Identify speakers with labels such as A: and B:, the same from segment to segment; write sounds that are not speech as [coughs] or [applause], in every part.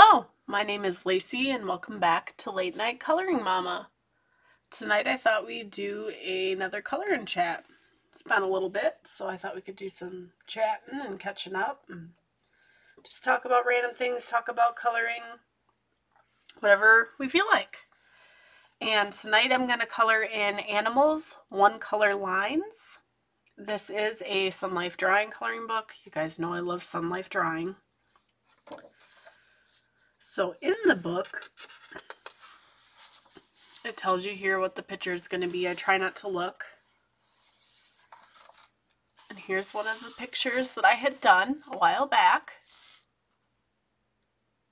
A: Hello, my name is Lacey and welcome back to Late Night Coloring Mama. Tonight I thought we'd do another coloring chat. It's been a little bit, so I thought we could do some chatting and catching up and just talk about random things, talk about coloring, whatever we feel like. And tonight I'm going to color in animals, one color lines. This is a Sunlife Drawing coloring book. You guys know I love Sunlife Drawing. So in the book, it tells you here what the picture is going to be. I try not to look. And here's one of the pictures that I had done a while back.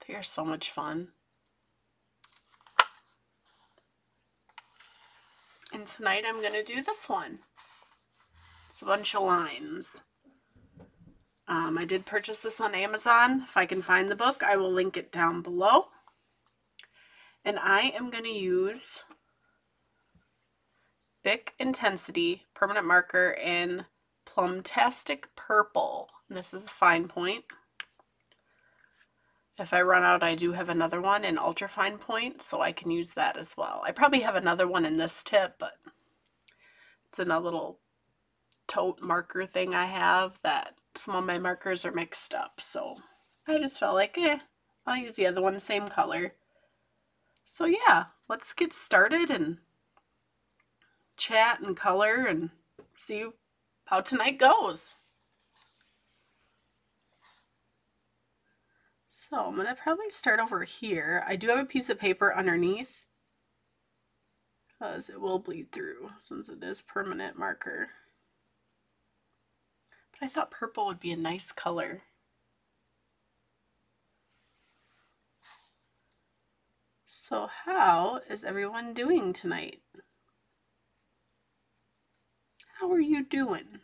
A: They are so much fun. And tonight I'm going to do this one. It's a bunch of lines. Um, I did purchase this on Amazon. If I can find the book, I will link it down below. And I am going to use Bic Intensity Permanent Marker in Plumtastic Purple. This is a fine point. If I run out, I do have another one in ultra fine point, so I can use that as well. I probably have another one in this tip, but it's in a little tote marker thing I have that some of my markers are mixed up. So I just felt like, eh, I'll use the other one, same color. So yeah, let's get started and chat and color and see how tonight goes. So I'm going to probably start over here. I do have a piece of paper underneath because it will bleed through since it is permanent marker. But I thought purple would be a nice color. So how is everyone doing tonight? How are you doing?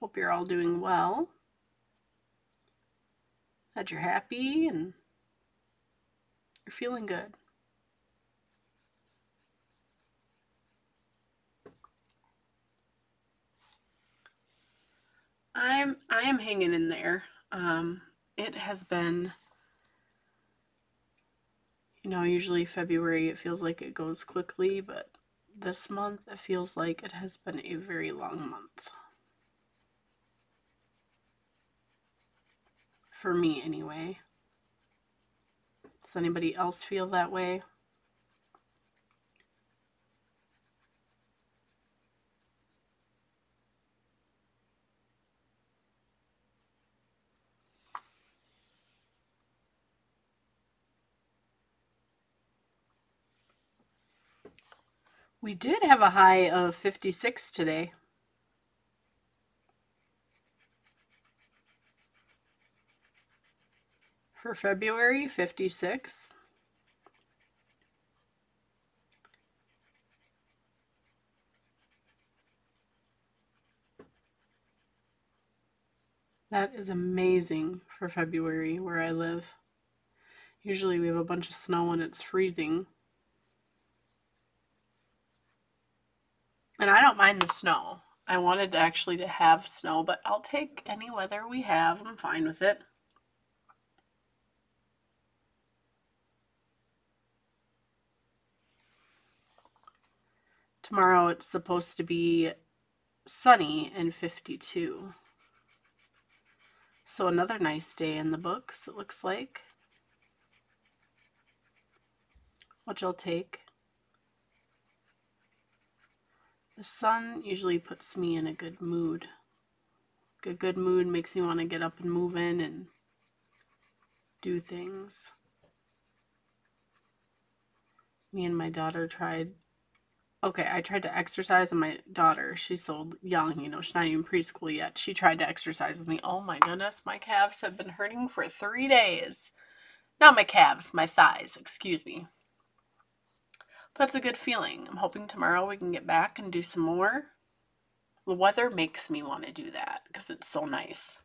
A: Hope you're all doing well. That you're happy and you're feeling good. I'm I am hanging in there. Um, it has been, you know, usually February it feels like it goes quickly, but this month it feels like it has been a very long month. For me, anyway. Does anybody else feel that way? We did have a high of 56 today. For February, 56. That is amazing for February where I live. Usually we have a bunch of snow and it's freezing. And I don't mind the snow. I wanted to actually to have snow, but I'll take any weather we have. I'm fine with it. Tomorrow it's supposed to be sunny and 52. So another nice day in the books, it looks like. Which I'll take. The sun usually puts me in a good mood. A good mood makes me want to get up and move in and do things. Me and my daughter tried. Okay, I tried to exercise, and my daughter, she's so young, you know, she's not even preschool yet. She tried to exercise with me. Oh my goodness, my calves have been hurting for three days. Not my calves, my thighs, excuse me. That's a good feeling. I'm hoping tomorrow we can get back and do some more. The weather makes me want to do that because it's so nice.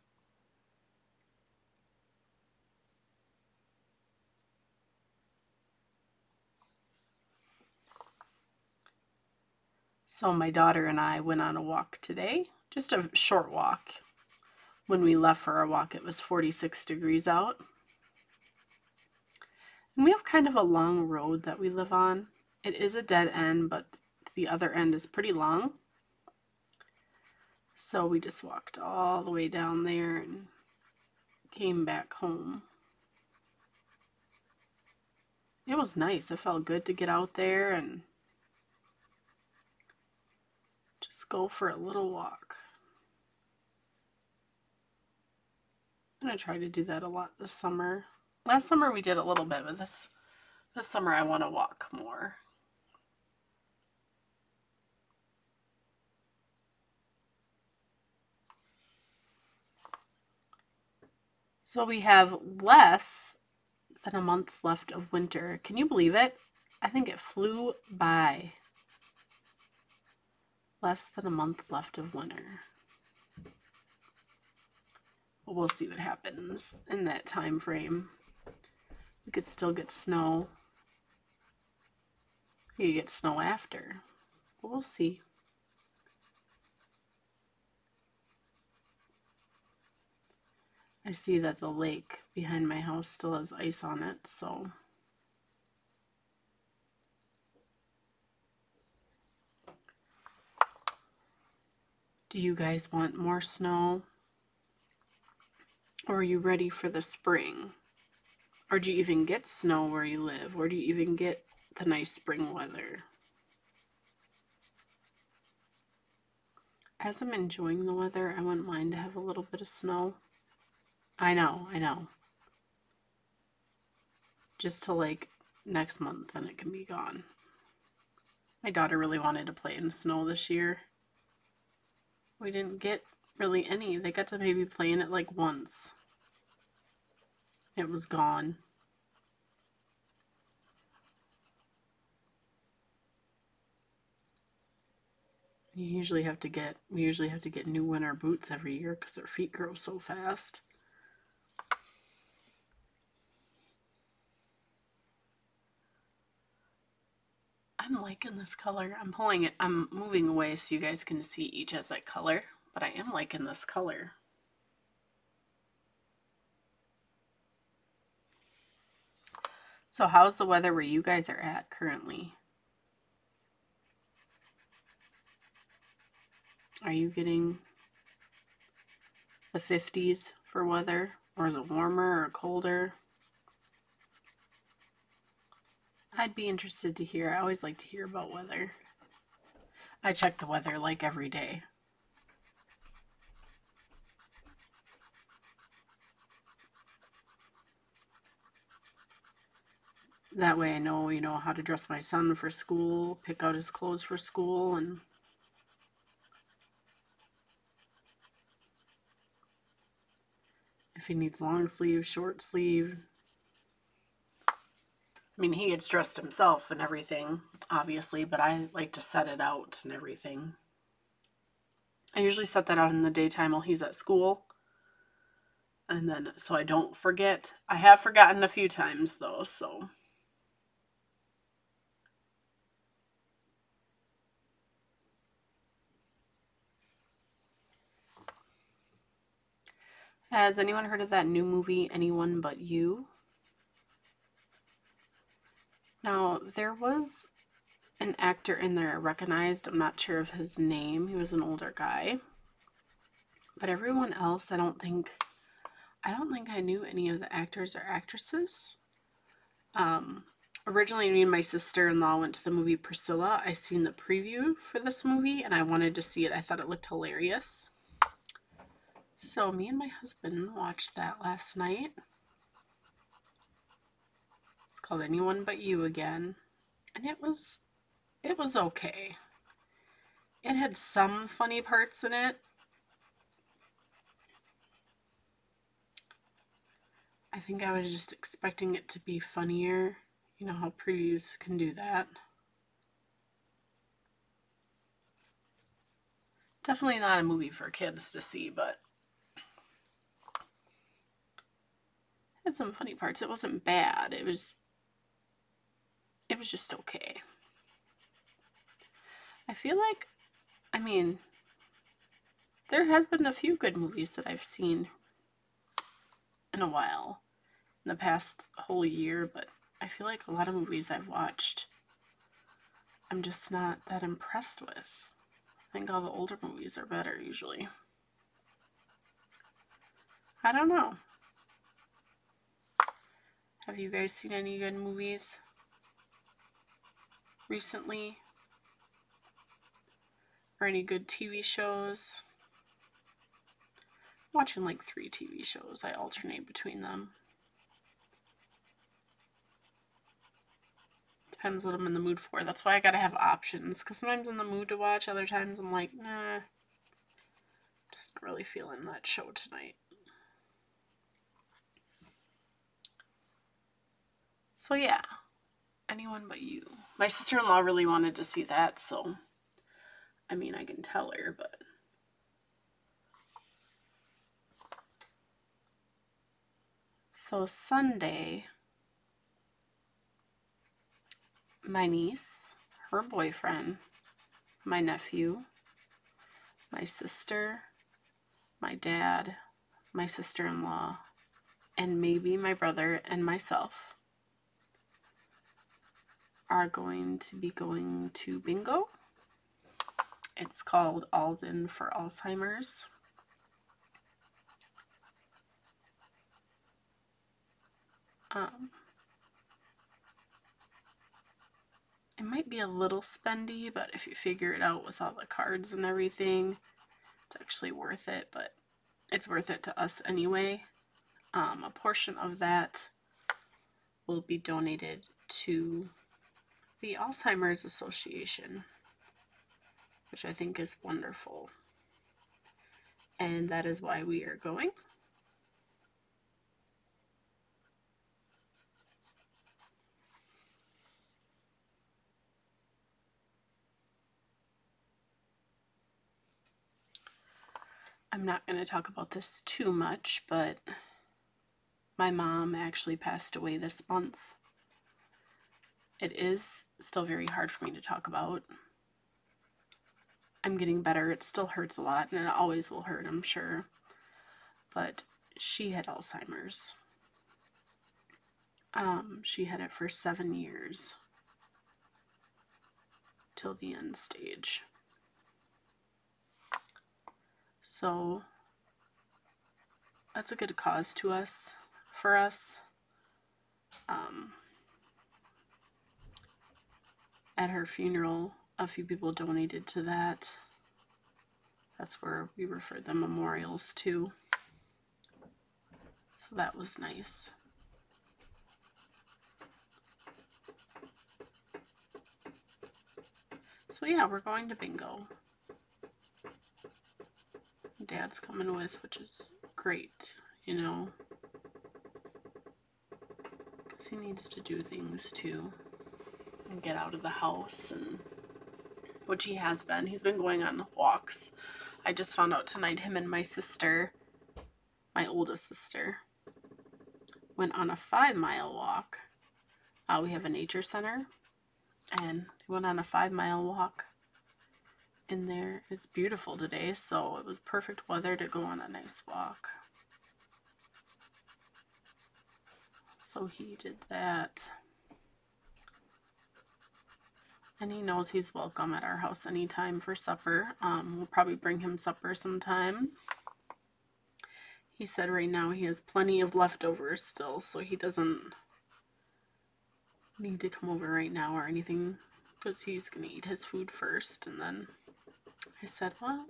A: So my daughter and I went on a walk today, just a short walk. when we left for our walk, it was 46 degrees out. And we have kind of a long road that we live on. It is a dead end, but the other end is pretty long. So we just walked all the way down there and came back home. It was nice. It felt good to get out there and just go for a little walk. I'm going to try to do that a lot this summer. Last summer we did a little bit, but this this summer I want to walk more. So we have less than a month left of winter. Can you believe it? I think it flew by. Less than a month left of winter. But we'll see what happens in that time frame. We could still get snow. You get snow after. But we'll see. I see that the lake behind my house still has ice on it, so Do you guys want more snow? Or are you ready for the spring? Or do you even get snow where you live? Or do you even get the nice spring weather? As I'm enjoying the weather, I wouldn't mind to have a little bit of snow. I know, I know. Just till like next month, and it can be gone. My daughter really wanted to play in snow this year. We didn't get really any. They got to maybe play in it like once. It was gone. You usually have to get we usually have to get new winter boots every year because their feet grow so fast. I'm liking this color. I'm pulling it, I'm moving away so you guys can see each as I color, but I am liking this color. So how's the weather where you guys are at currently? Are you getting the 50s for weather? Or is it warmer or colder? I'd be interested to hear. I always like to hear about weather. I check the weather like every day. That way I know, you know, how to dress my son for school, pick out his clothes for school, and if he needs long sleeve, short sleeve, I mean, he gets dressed himself and everything, obviously, but I like to set it out and everything. I usually set that out in the daytime while he's at school. And then, so I don't forget. I have forgotten a few times, though, so. Has anyone heard of that new movie, Anyone But You? Now, there was an actor in there I recognized. I'm not sure of his name. He was an older guy. But everyone else, I don't think I don't think I knew any of the actors or actresses. Um, originally, me and my sister-in-law went to the movie Priscilla. I seen the preview for this movie and I wanted to see it. I thought it looked hilarious. So me and my husband watched that last night called Anyone But You again. And it was it was okay. It had some funny parts in it. I think I was just expecting it to be funnier. You know how previews can do that. Definitely not a movie for kids to see, but had some funny parts. It wasn't bad. It was it was just okay. I feel like, I mean, there has been a few good movies that I've seen in a while, in the past whole year, but I feel like a lot of movies I've watched, I'm just not that impressed with. I think all the older movies are better usually. I don't know. Have you guys seen any good movies recently? Or any good TV shows? I'm watching like three TV shows. I alternate between them. Depends what I'm in the mood for. That's why I gotta have options. Because sometimes I'm in the mood to watch, other times I'm like, nah. Just not really feeling that show tonight. So yeah, anyone but you. My sister-in-law really wanted to see that, so I mean, I can tell her, but so Sunday, my niece, her boyfriend, my nephew, my sister, my dad, my sister-in-law, and maybe my brother and myself are going to be going to bingo. It's called All's In for Alzheimer's. Um, it might be a little spendy, but if you figure it out with all the cards and everything, it's actually worth it, but it's worth it to us anyway. Um, a portion of that will be donated to the Alzheimer's Association, which I think is wonderful. And that is why we are going. I'm not going to talk about this too much, but my mom actually passed away this month. It is still very hard for me to talk about. I'm getting better. It still hurts a lot, and it always will hurt, I'm sure. But she had Alzheimer's. Um, she had it for seven years till the end stage. So that's a good cause to us, for us. Um, at her funeral, a few people donated to that. That's where we referred the memorials to. So that was nice. So yeah, we're going to bingo. Dad's coming with, which is great, you know. Because he needs to do things too and get out of the house and which he has been. He's been going on walks. I just found out tonight him and my sister, my oldest sister, went on a five mile walk. Uh, we have a nature center and went on a five mile walk in there. It's beautiful today, so it was perfect weather to go on a nice walk. So he did that. And he knows he's welcome at our house anytime for supper. Um, we'll probably bring him supper sometime. He said right now he has plenty of leftovers still, so he doesn't need to come over right now or anything because he's going to eat his food first. And then I said, well,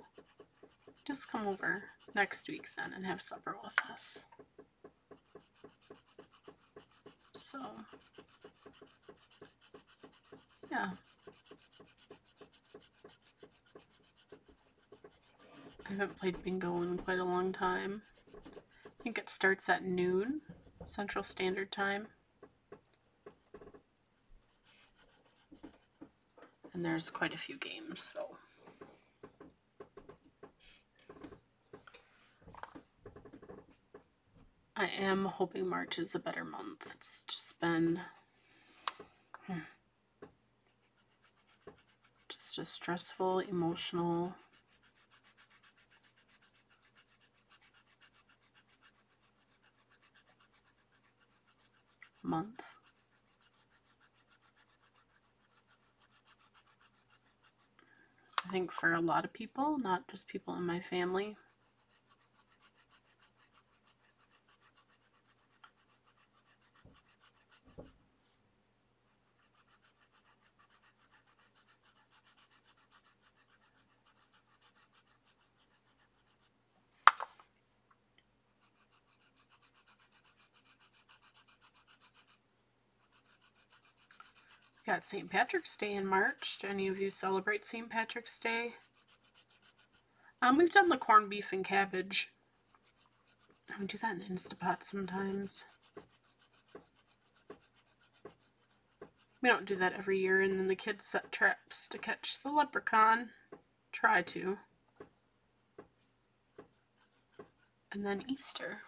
A: just come over next week then and have supper with us. So, yeah. I haven't played bingo in quite a long time. I think it starts at noon, Central Standard Time. And there's quite a few games, so. I am hoping March is a better month. It's just been hmm, just a stressful, emotional month. I think for a lot of people, not just people in my family. Got St. Patrick's Day in March. Do any of you celebrate St. Patrick's Day? Um, we've done the corned beef and cabbage. We do that in the Instapot sometimes. We don't do that every year, and then the kids set traps to catch the leprechaun. Try to. And then Easter.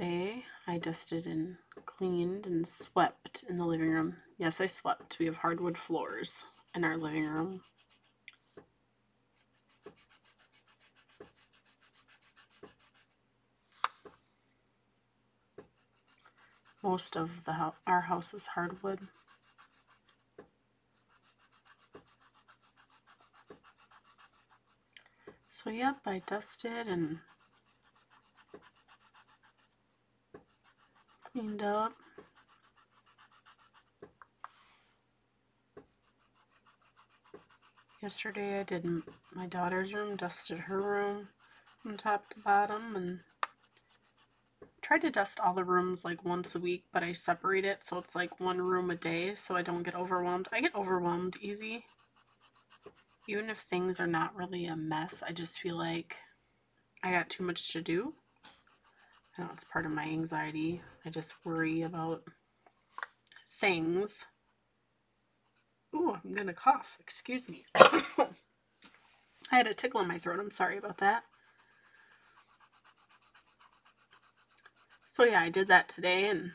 A: Today I dusted and cleaned and swept in the living room. Yes, I swept. We have hardwood floors in our living room. Most of the our house is hardwood. So yep, I dusted and cleaned up. Yesterday I did my daughter's room, dusted her room from top to bottom, and tried to dust all the rooms like once a week, but I separate it so it's like one room a day so I don't get overwhelmed. I get overwhelmed easy. Even if things are not really a mess, I just feel like I got too much to do. It's part of my anxiety. I just worry about things. Ooh, I'm gonna cough. Excuse me. [coughs] I had a tickle in my throat. I'm sorry about that. So yeah, I did that today and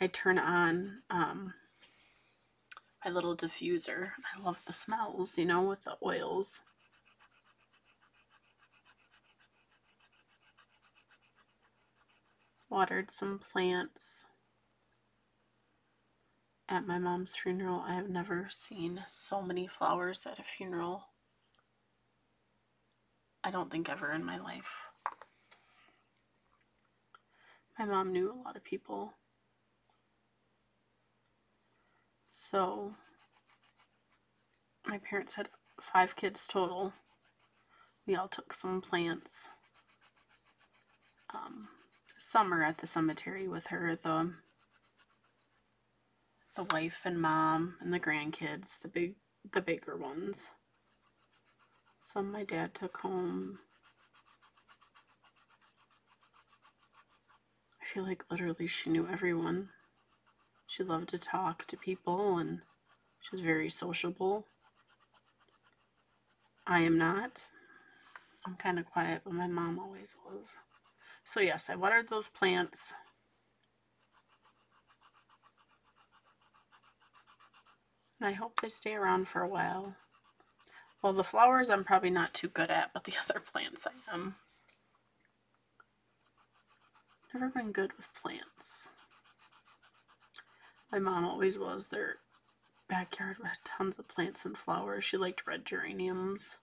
A: I turn on um, my little diffuser. I love the smells, you know, with the oils. Watered some plants at my mom's funeral. I have never seen so many flowers at a funeral. I don't think ever in my life. My mom knew a lot of people. So, my parents had five kids total. We all took some plants. Um, summer at the cemetery with her, the the wife and mom and the grandkids, the big the bigger ones. Some my dad took home. I feel like literally she knew everyone. She loved to talk to people and she was very sociable. I am not. I'm kind of quiet, but my mom always was. So yes, I watered those plants. And I hope they stay around for a while. Well, the flowers I'm probably not too good at, but the [laughs] other plants I am. Never been good with plants. My mom always was. Their backyard had tons of plants and flowers. She liked red geraniums.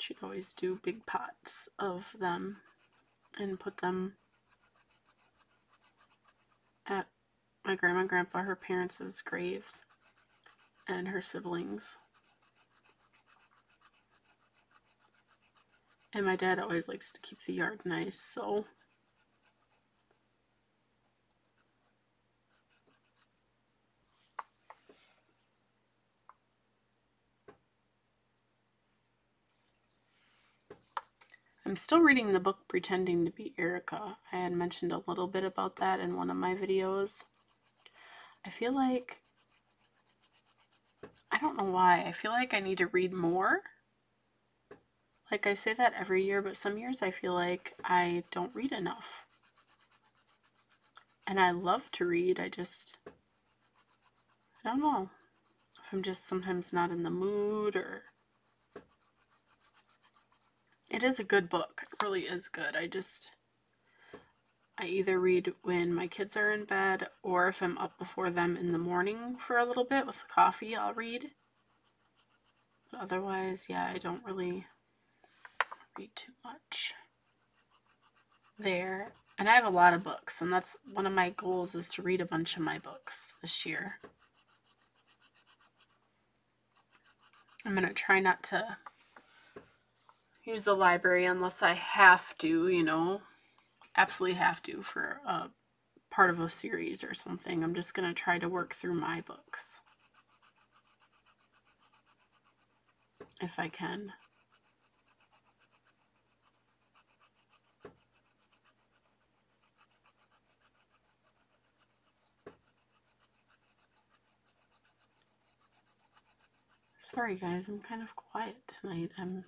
A: She'd always do big pots of them and put them at my grandma and grandpa, her parents' graves, and her siblings. And my dad always likes to keep the yard nice, so I'm still reading the book Pretending to be Erica. I had mentioned a little bit about that in one of my videos. I feel like, I don't know why, I feel like I need to read more. Like I say that every year, but some years I feel like I don't read enough. And I love to read, I just, I don't know if I'm just sometimes not in the mood or. It is a good book. It really is good. I just. I either read when my kids are in bed or if I'm up before them in the morning for a little bit with coffee, I'll read. But otherwise, yeah, I don't really read too much there. And I have a lot of books, and that's one of my goals is to read a bunch of my books this year. I'm going to try not to use the library unless I have to, you know, absolutely have to for a part of a series or something. I'm just going to try to work through my books. If I can. Sorry guys, I'm kind of quiet tonight. I'm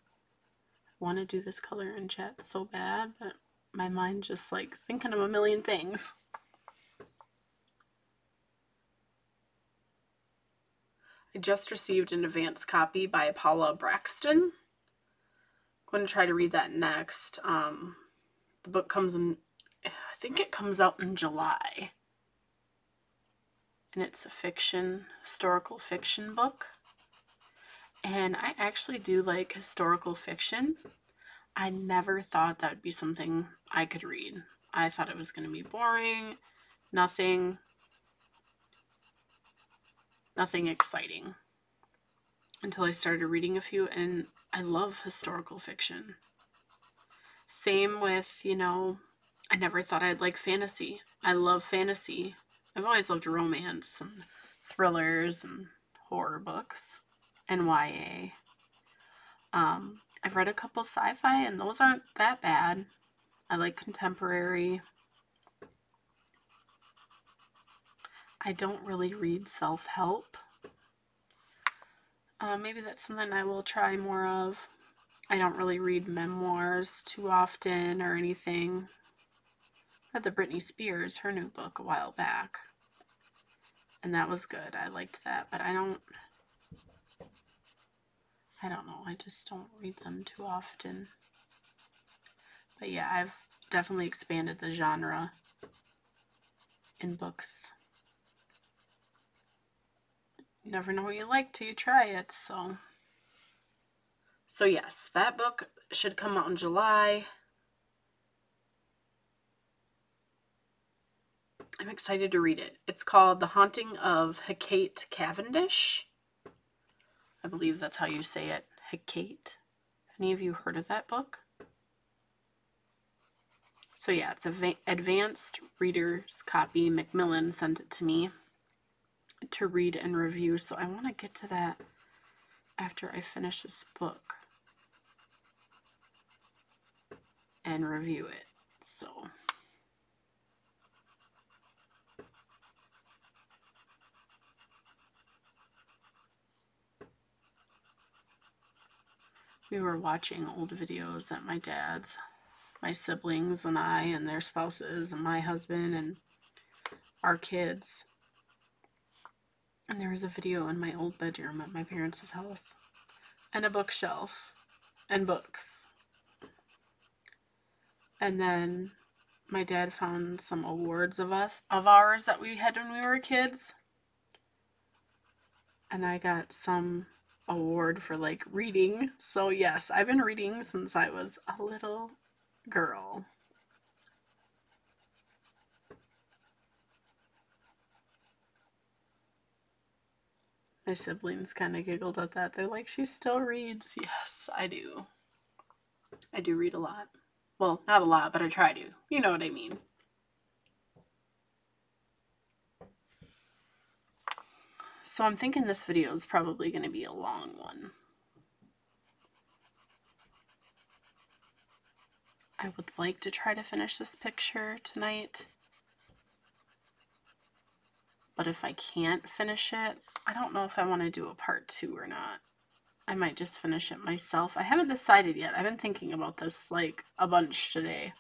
A: want to do this color in chat so bad, but my mind just like thinking of a million things. I just received an advance copy by Paula Brackston. I'm going to try to read that next. Um, the book comes in, I think it comes out in July. And it's a fiction, historical fiction book and I actually do like historical fiction. I never thought that would be something I could read. I thought it was going to be boring, nothing, nothing exciting. Until I started reading a few, and I love historical fiction. Same with, you know, I never thought I'd like fantasy. I love fantasy. I've always loved romance and thrillers and horror books and YA. Um, I've read a couple sci fi, and those aren't that bad. I like contemporary. I don't really read self help. Uh, maybe that's something I will try more of. I don't really read memoirs too often or anything. I read the Britney Spears, her new book, a while back. And that was good. I liked that, but I don't I don't know. I just don't read them too often. But yeah, I've definitely expanded the genre in books. You never know what you like till you try it, so. So yes, that book should come out in July. I'm excited to read it. It's called The Haunting of Hecate Cavendish. I believe that's how you say it, Hecate. Any of you heard of that book? So yeah, it's a advanced reader's copy. Macmillan sent it to me to read and review, so I want to get to that after I finish this book and review it. So we were watching old videos at my dad's, my siblings and I and their spouses and my husband and our kids. And there was a video in my old bedroom at my parents' house and a bookshelf and books. And then my dad found some awards of us of ours that we had when we were kids. And I got some award for like reading. So, yes, I've been reading since I was a little girl. My siblings kind of giggled at that. They're like, she still reads. Yes, I do. I do read a lot. Well, not a lot, but I try to. You know what I mean. So I'm thinking this video is probably going to be a long one. I would like to try to finish this picture tonight. But if I can't finish it, I don't know if I want to do a part two or not. I might just finish it myself. I haven't decided yet. I've been thinking about this like a bunch today.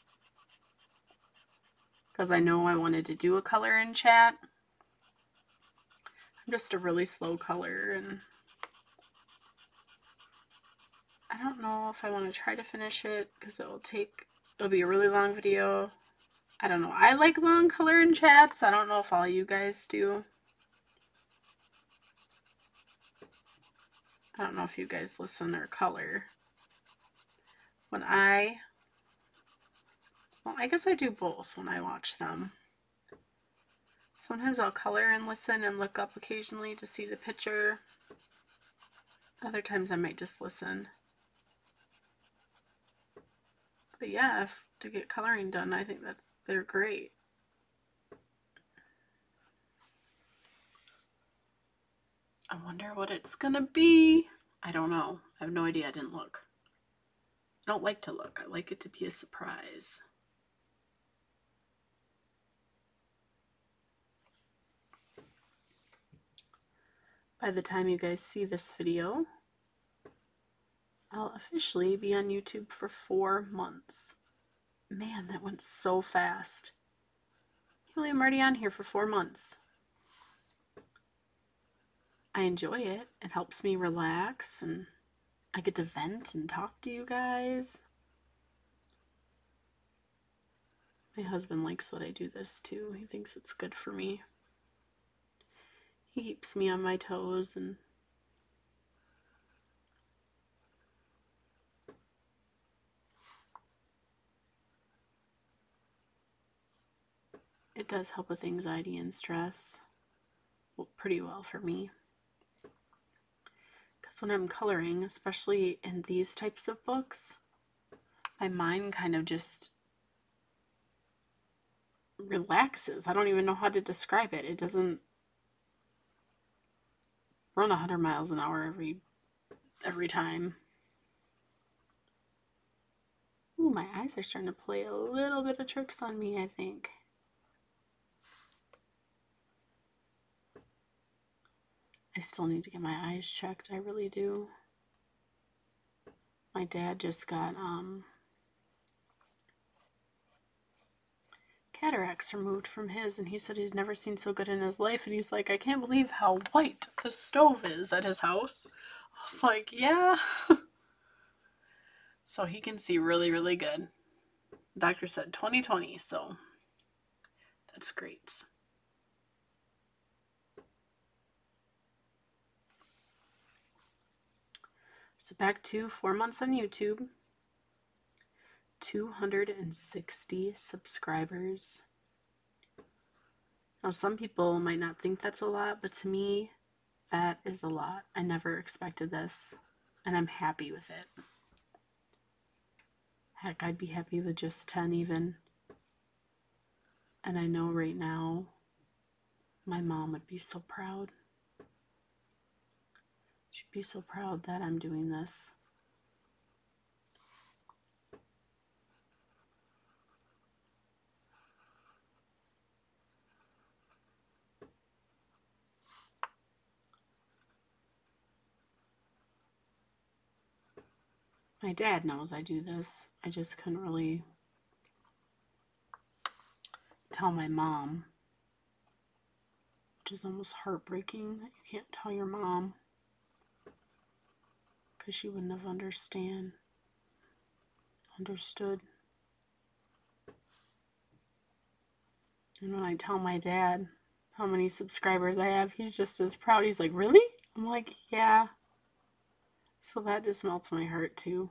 A: Because I know I wanted to do a color in chat. I'm just a really slow color and I don't know if I want to try to finish it because it will take, it'll be a really long video. I don't know. I like long color and chats. I don't know if all you guys do. I don't know if you guys listen or color. When I, well, I guess I do both when I watch them. Sometimes I'll color and listen and look up occasionally to see the picture. Other times I might just listen. But yeah, if, to get coloring done, I think that's they're great. I wonder what it's gonna be. I don't know. I have no idea. I didn't look. I don't like to look. I like it to be a surprise. By the time you guys see this video, I'll officially be on YouTube for four months. Man, that went so fast. Really, I'm already on here for four months. I enjoy it. It helps me relax and I get to vent and talk to you guys. My husband likes that I do this too. He thinks it's good for me. He keeps me on my toes and it does help with anxiety and stress well, pretty well for me. Because when I'm coloring, especially in these types of books, my mind kind of just relaxes. I don't even know how to describe it. It doesn't run 100 miles an hour every every time. Ooh, my eyes are starting to play a little bit of tricks on me, I think. I still need to get my eyes checked. I really do. My dad just got um, cataracts removed from his, and he said he's never seen so good in his life. And he's like, I can't believe how white the stove is at his house. I was like, yeah. [laughs] so he can see really, really good. doctor said 2020, so that's great. So back to four months on YouTube, 260 subscribers. Now, some people might not think that's a lot, but to me, that is a lot. I never expected this, and I'm happy with it. Heck, I'd be happy with just 10 even. And I know right now, my mom would be so proud. She'd be so proud that I'm doing this. My dad knows I do this. I just couldn't really tell my mom, which is almost heartbreaking that you can't tell your mom because she wouldn't have understand understood. And when I tell my dad how many subscribers I have, he's just as proud. He's like, Really? I'm like, Yeah. So that just melts my heart too.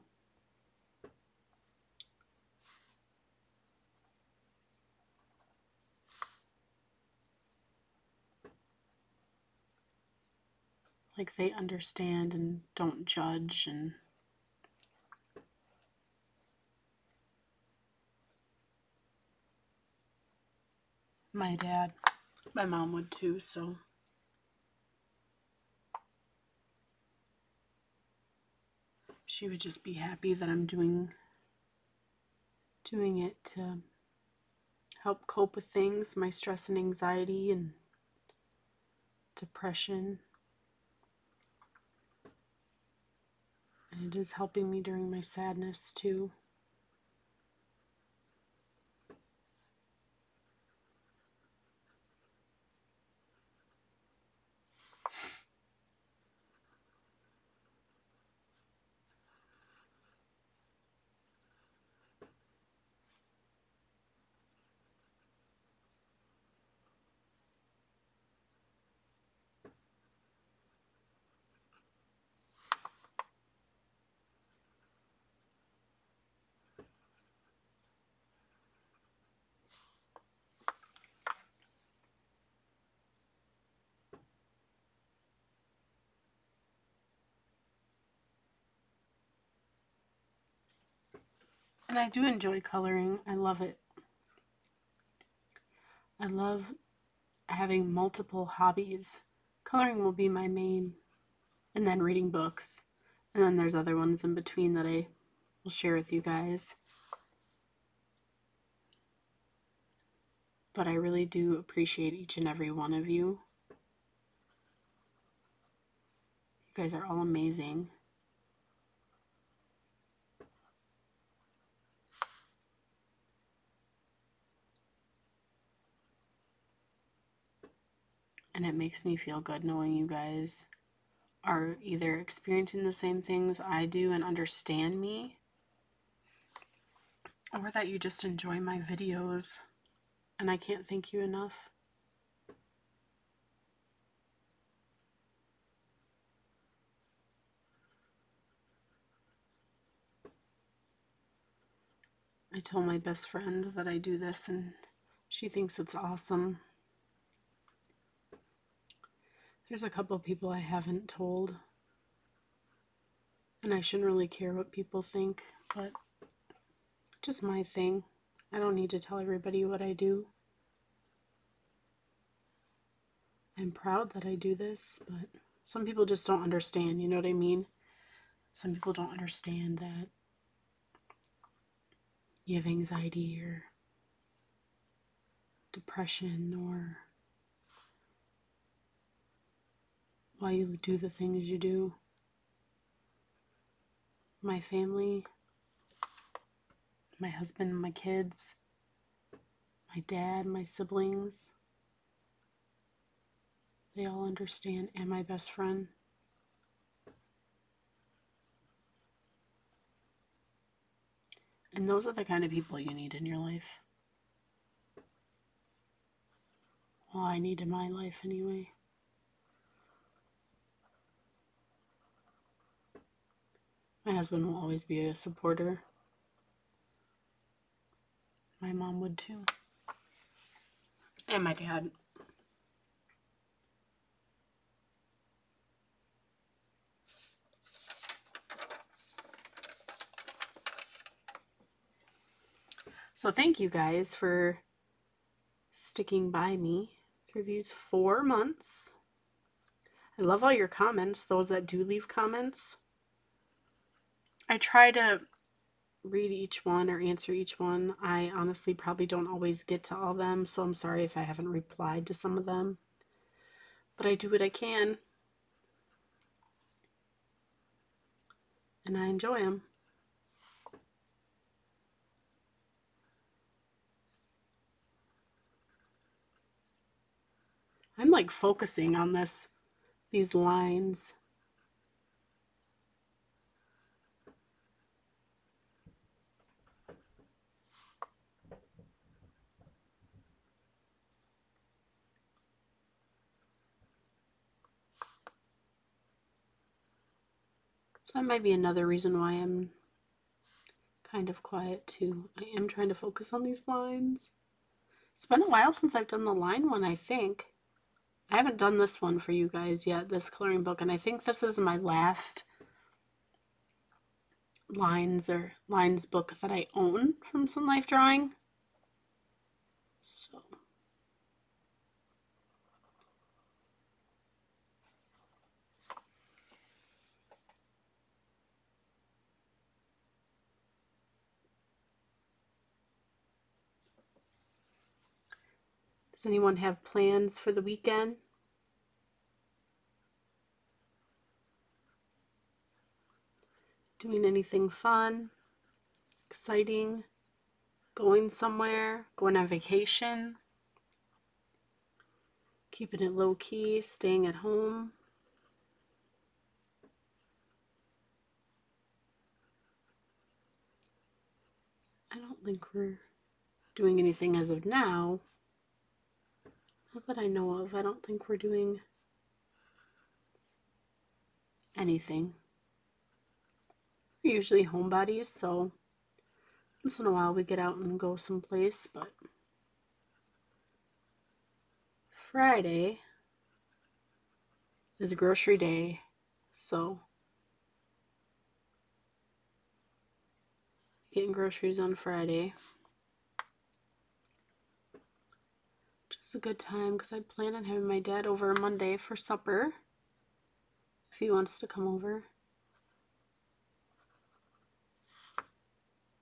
A: like they understand and don't judge and my dad my mom would too so she would just be happy that I'm doing doing it to help cope with things my stress and anxiety and depression And it is helping me during my sadness too. And I do enjoy coloring. I love it. I love having multiple hobbies. Coloring will be my main, and then reading books. And then there's other ones in between that I will share with you guys. But I really do appreciate each and every one of you. You guys are all amazing. And it makes me feel good knowing you guys are either experiencing the same things I do and understand me, or that you just enjoy my videos. And I can't thank you enough. I told my best friend that I do this and she thinks it's awesome. There's a couple people I haven't told. And I shouldn't really care what people think, but just my thing. I don't need to tell everybody what I do. I'm proud that I do this, but some people just don't understand, you know what I mean? Some people don't understand that you have anxiety or depression or why you do the things you do. My family, my husband, my kids, my dad, my siblings, they all understand, and my best friend. And those are the kind of people you need in your life. Well, I need in my life anyway. My husband will always be a supporter. My mom would too. And my dad. So thank you guys for sticking by me through these four months. I love all your comments, those that do leave comments. I try to read each one or answer each one. I honestly probably don't always get to all them, so I'm sorry if I haven't replied to some of them. But I do what I can. And I enjoy them. I'm like focusing on this, these lines. That might be another reason why I'm kind of quiet too. I am trying to focus on these lines. It's been a while since I've done the line one, I think. I haven't done this one for you guys yet, this coloring book, and I think this is my last lines or lines book that I own from Sunlife Drawing. So Does anyone have plans for the weekend? Doing anything fun, exciting, going somewhere, going on vacation, keeping it low key, staying at home? I don't think we're doing anything as of now. Not that I know of. I don't think we're doing anything. We're usually homebodies, so once in a while we get out and go someplace, but Friday is a grocery day, so getting groceries on Friday. Is a good time because I plan on having my dad over Monday for supper if he wants to come over.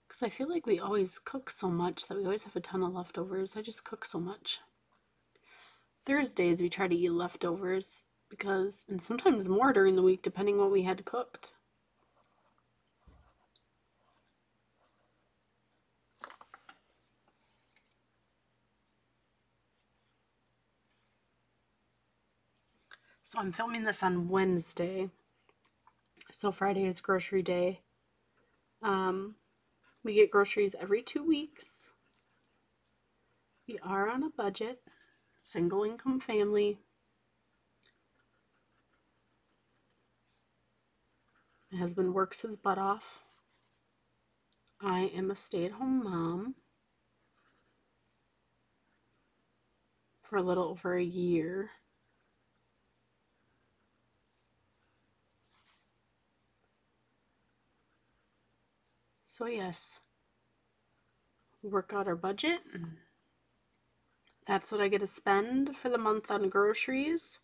A: Because I feel like we always cook so much that we always have a ton of leftovers. I just cook so much. Thursdays we try to eat leftovers because, and sometimes more during the week depending what we had cooked. So I'm filming this on Wednesday. So Friday is grocery day. Um, we get groceries every two weeks. We are on a budget, single income family. My husband works his butt off. I am a stay at home mom for a little over a year. So, yes, work out our budget. That's what I get to spend for the month on groceries.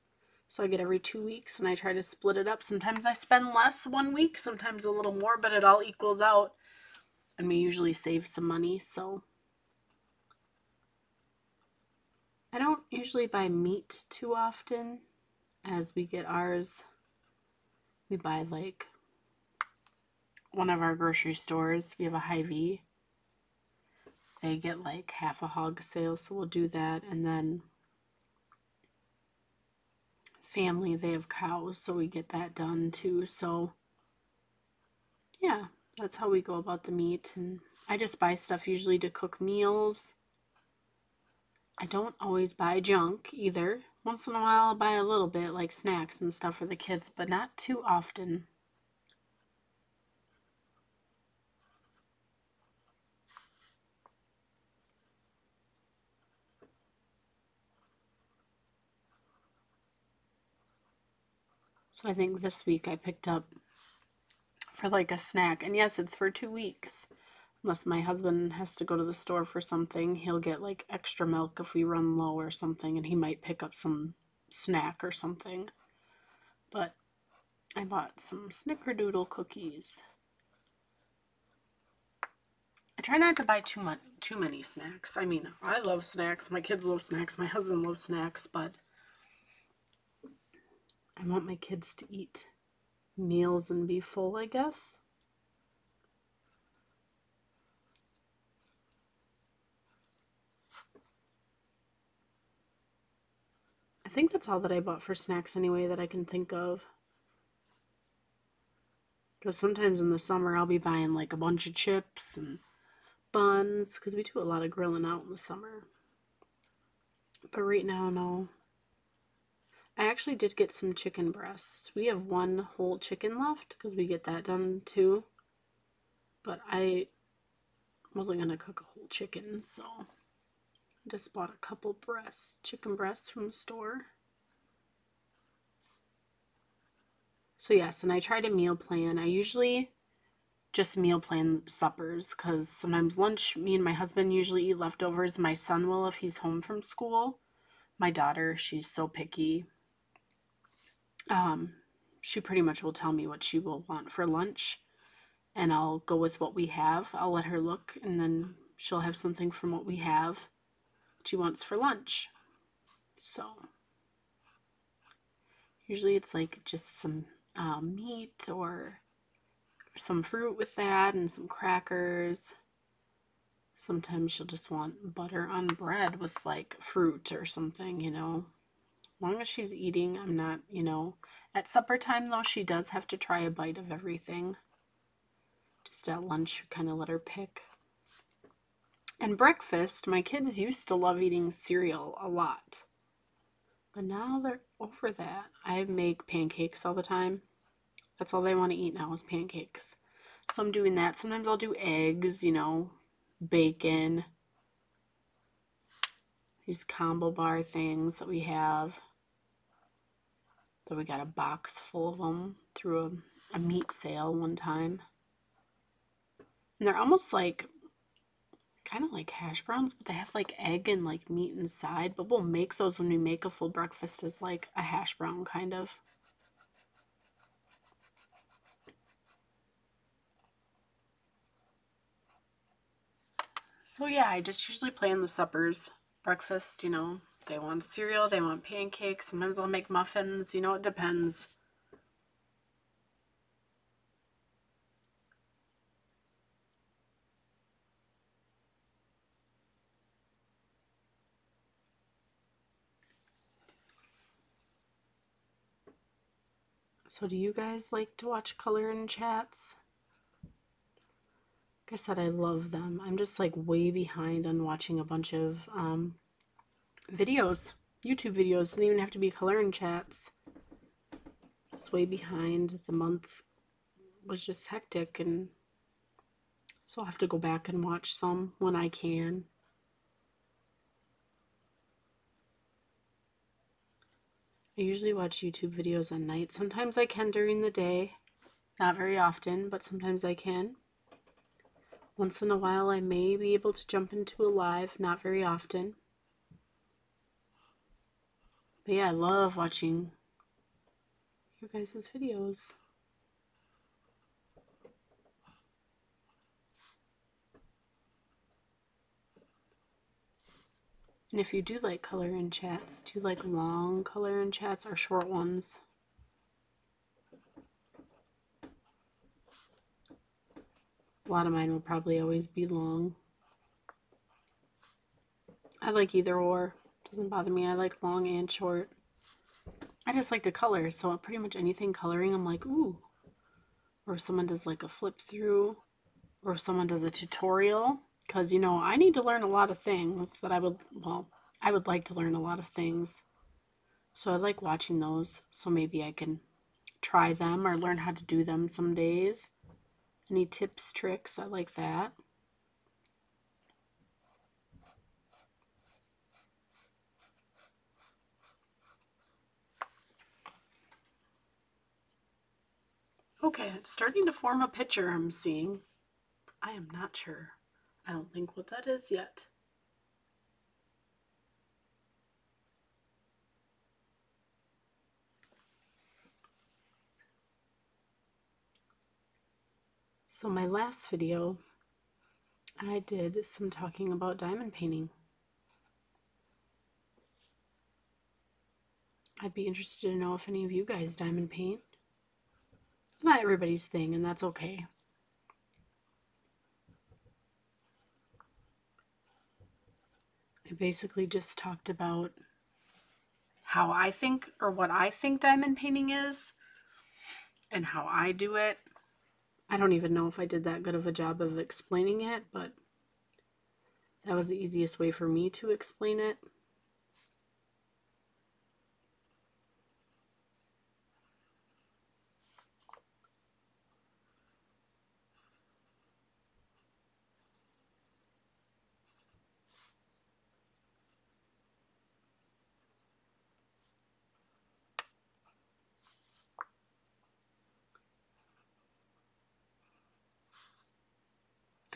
A: So I get every two weeks and I try to split it up. Sometimes I spend less one week, sometimes a little more, but it all equals out. And we usually save some money. So I don't usually buy meat too often as we get ours. We buy like one of our grocery stores, we have a Hy-Vee. They get like half a hog sale, so we'll do that. And then family, they have cows, so we get that done too. So yeah, that's how we go about the meat. And I just buy stuff usually to cook meals. I don't always buy junk either. Once in a while, I'll buy a little bit, like snacks and stuff for the kids, but not too often. I think this week I picked up for like a snack. And yes, it's for two weeks. Unless my husband has to go to the store for something, he'll get like extra milk if we run low or something, and he might pick up some snack or something. But I bought some snickerdoodle cookies. I try not to buy too much too many snacks. I mean, I love snacks, my kids love snacks, my husband loves snacks, but I want my kids to eat meals and be full, I guess. I think that's all that I bought for snacks anyway that I can think of. Because sometimes in the summer I'll be buying like a bunch of chips and buns because we do a lot of grilling out in the summer. But right now, no. I actually did get some chicken breasts. We have one whole chicken left because we get that done too. But I wasn't going to cook a whole chicken, so I just bought a couple breasts, chicken breasts from the store. So yes, and I try to meal plan. I usually just meal plan suppers because sometimes lunch, me and my husband usually eat leftovers. My son will if he's home from school. My daughter, she's so picky um, she pretty much will tell me what she will want for lunch and I'll go with what we have. I'll let her look and then she'll have something from what we have she wants for lunch. So usually it's like just some uh, meat or some fruit with that and some crackers. Sometimes she'll just want butter on bread with like fruit or something, you know long as she's eating, I'm not, you know. At supper time, though, she does have to try a bite of everything. Just at lunch, we kind of let her pick. And breakfast, my kids used to love eating cereal a lot. But now they're over that. I make pancakes all the time. That's all they want to eat now is pancakes. So I'm doing that. Sometimes I'll do eggs, you know, bacon, these combo bar things that we have. So we got a box full of them through a, a meat sale one time. And they're almost like kind of like hash browns, but they have like egg and like meat inside. But we'll make those when we make a full breakfast as like a hash brown kind of. So yeah, I just usually plan the suppers. Breakfast, you know, they want cereal, they want pancakes. Sometimes I'll make muffins, you know, it depends. So do you guys like to watch color and chats? Like I said, I love them. I'm just like way behind on watching a bunch of um, videos, YouTube videos. Doesn't even have to be color and chats. Just way behind. The month was just hectic, and so I'll have to go back and watch some when I can. I usually watch YouTube videos at night. Sometimes I can during the day. Not very often, but sometimes I can. Once in a while, I may be able to jump into a live, not very often. But yeah, I love watching your guys' videos. And if you do like color in chats, do you like long color in chats or short ones? A lot of mine will probably always be long. I like either or. Doesn't bother me. I like long and short. I just like to color, so pretty much anything coloring, I'm like, ooh. Or someone does like a flip through, or someone does a tutorial, because you know I need to learn a lot of things that I would, well, I would like to learn a lot of things. So I like watching those, so maybe I can try them or learn how to do them some days. Any tips, tricks? I like that. Okay, it's starting to form a picture I'm seeing. I am not sure. I don't think what that is yet. So my last video, I did some talking about diamond painting. I'd be interested to know if any of you guys diamond paint. It's not everybody's thing, and that's okay. I basically just talked about how I think, or what I think diamond painting is, and how I do it. I don't even know if I did that good of a job of explaining it, but that was the easiest way for me to explain it.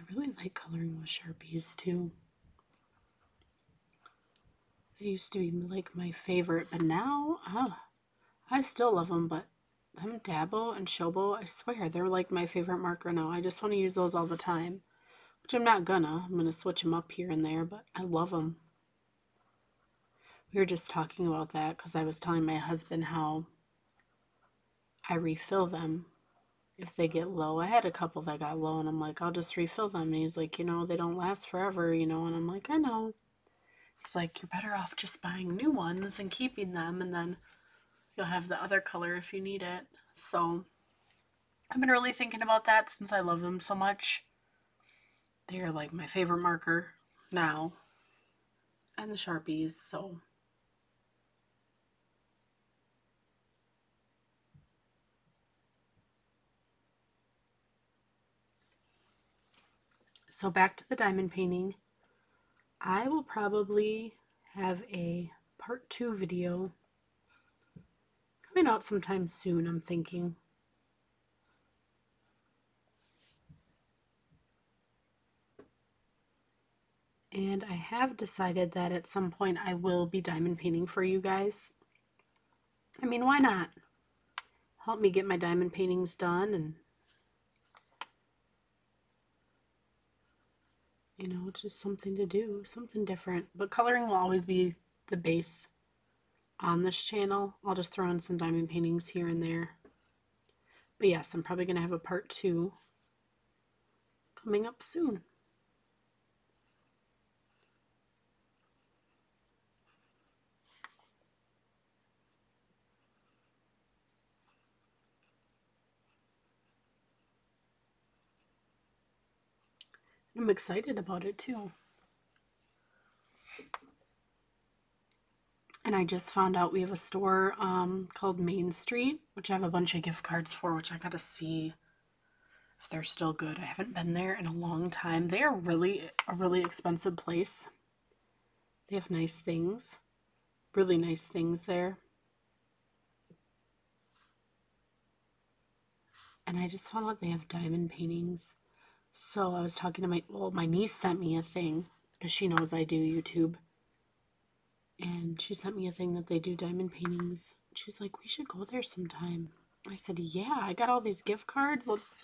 A: Really like coloring with Sharpies too. They used to be like my favorite, but now, ah, I still love them, but them Dabo and Shobo, I swear, they're like my favorite marker now. I just want to use those all the time, which I'm not gonna. I'm gonna switch them up here and there, but I love them. We were just talking about that because I was telling my husband how I refill them if they get low. I had a couple that got low, and I'm like, I'll just refill them. And he's like, you know, they don't last forever, you know. And I'm like, I know. He's like, you're better off just buying new ones and keeping them, and then you'll have the other color if you need it. So I've been really thinking about that since I love them so much. They are like my favorite marker now, and the Sharpies, so So back to the diamond painting. I will probably have a part two video coming out sometime soon, I'm thinking. And I have decided that at some point I will be diamond painting for you guys. I mean, why not? Help me get my diamond paintings done and you know, just something to do, something different. But coloring will always be the base on this channel. I'll just throw in some diamond paintings here and there. But yes, I'm probably going to have a part two coming up soon. I'm excited about it too. And I just found out we have a store um, called Main Street, which I have a bunch of gift cards for, which I got to see if they're still good. I haven't been there in a long time. They are really a really expensive place. They have nice things, really nice things there. And I just found out they have diamond paintings so I was talking to my, well, my niece sent me a thing because she knows I do YouTube. And she sent me a thing that they do diamond paintings. She's like, we should go there sometime. I said, yeah, I got all these gift cards. Let's,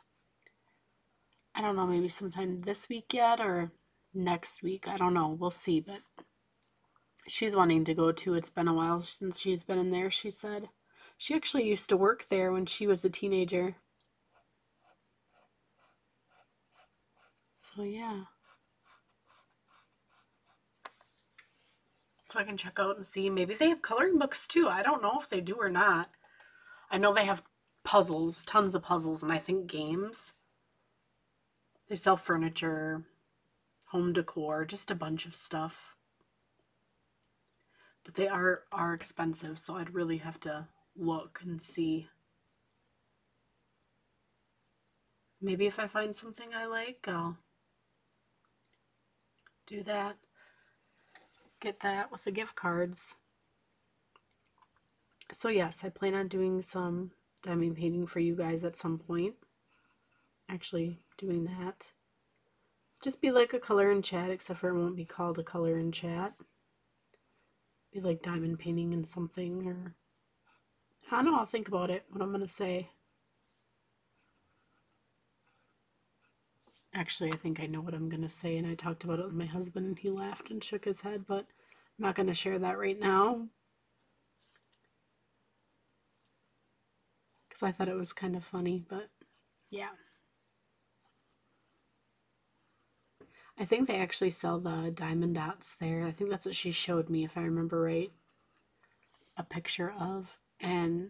A: I don't know, maybe sometime this week yet or next week. I don't know. We'll see. But she's wanting to go too. It's been a while since she's been in there, she said. She actually used to work there when she was a teenager. So yeah. So I can check out and see. Maybe they have coloring books too. I don't know if they do or not. I know they have puzzles, tons of puzzles, and I think games. They sell furniture, home decor, just a bunch of stuff. But they are are expensive, so I'd really have to look and see. Maybe if I find something I like, I'll do that. Get that with the gift cards. So yes, I plan on doing some diamond painting for you guys at some point. Actually doing that. Just be like a color and chat, except for it won't be called a color and chat. Be like diamond painting and something or I don't know, I'll think about it, what I'm gonna say. Actually, I think I know what I'm going to say, and I talked about it with my husband, and he laughed and shook his head, but I'm not going to share that right now. Because I thought it was kind of funny, but yeah. I think they actually sell the diamond dots there. I think that's what she showed me, if I remember right, a picture of. And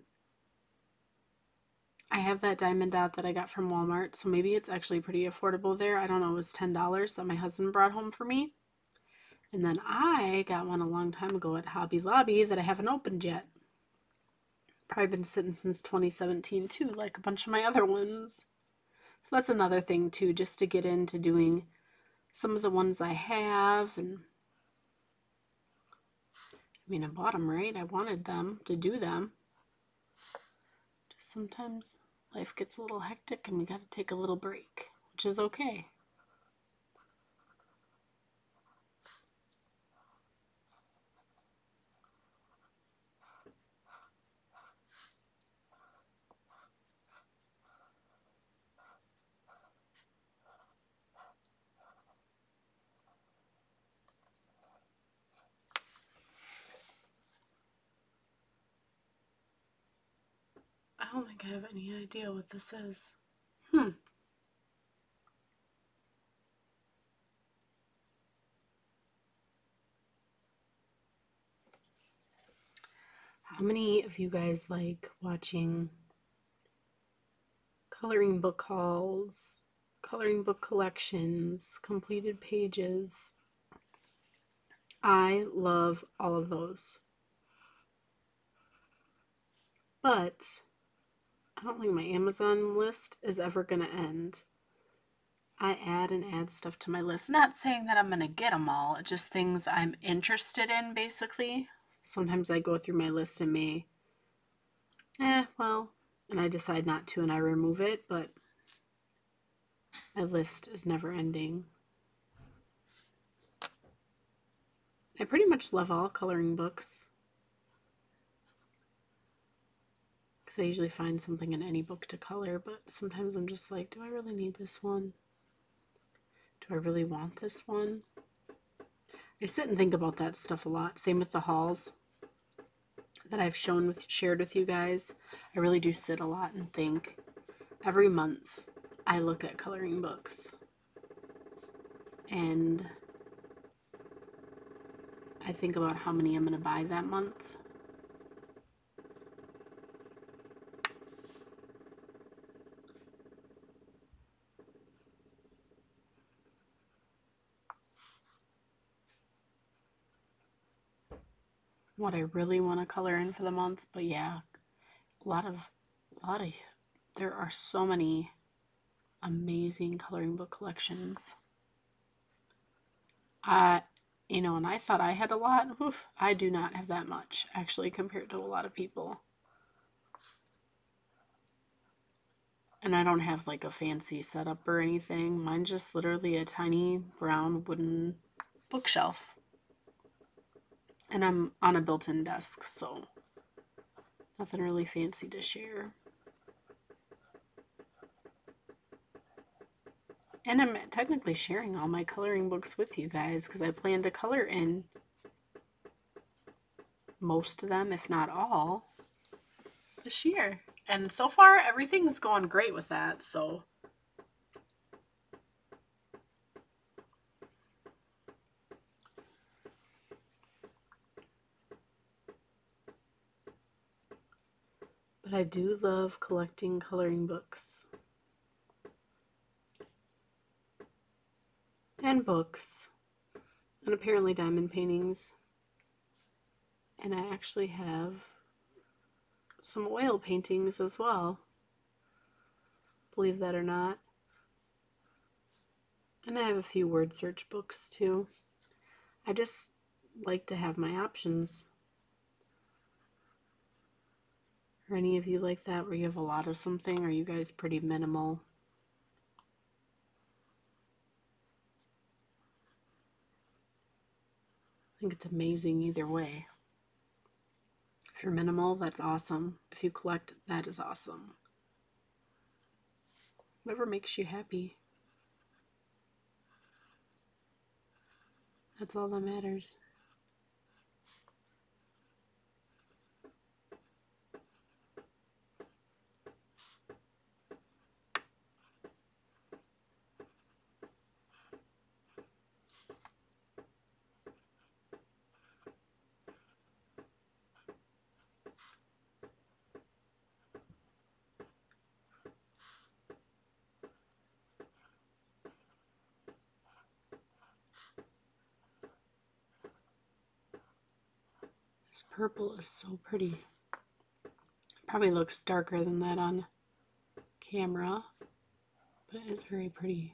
A: I have that diamond dot that I got from Walmart, so maybe it's actually pretty affordable there. I don't know, it was $10 that my husband brought home for me. And then I got one a long time ago at Hobby Lobby that I haven't opened yet. Probably been sitting since 2017 too, like a bunch of my other ones. So that's another thing too, just to get into doing some of the ones I have. And I mean, I bought them, right? I wanted them to do them. Sometimes life gets a little hectic and we got to take a little break, which is okay. I don't think I have any idea what this is. Hmm. How many of you guys like watching coloring book hauls, coloring book collections, completed pages? I love all of those. But I don't think my Amazon list is ever going to end. I add and add stuff to my list. Not saying that I'm going to get them all, just things I'm interested in, basically. Sometimes I go through my list and may, eh, well, and I decide not to and I remove it, but my list is never ending. I pretty much love all coloring books. Because I usually find something in any book to color, but sometimes I'm just like, do I really need this one? Do I really want this one? I sit and think about that stuff a lot. Same with the hauls that I've shown with shared with you guys. I really do sit a lot and think. Every month I look at coloring books. And I think about how many I'm going to buy that month. What I really want to color in for the month. But yeah, a lot of, a lot of, there are so many amazing coloring book collections. I, you know, and I thought I had a lot. Oof, I do not have that much actually compared to a lot of people. And I don't have like a fancy setup or anything. Mine's just literally a tiny brown wooden bookshelf. And I'm on a built-in desk, so nothing really fancy to share. And I'm technically sharing all my coloring books with you guys because I plan to color in most of them, if not all, this year. And so far, everything's going great with that, so But I do love collecting coloring books. And books. And apparently diamond paintings. And I actually have some oil paintings as well. Believe that or not. And I have a few word search books too. I just like to have my options. Are any of you like that where you have a lot of something? Are you guys pretty minimal? I think it's amazing either way. If you're minimal, that's awesome. If you collect, that is awesome. Whatever makes you happy. That's all that matters. Purple is so pretty. Probably looks darker than that on camera, but it is very pretty.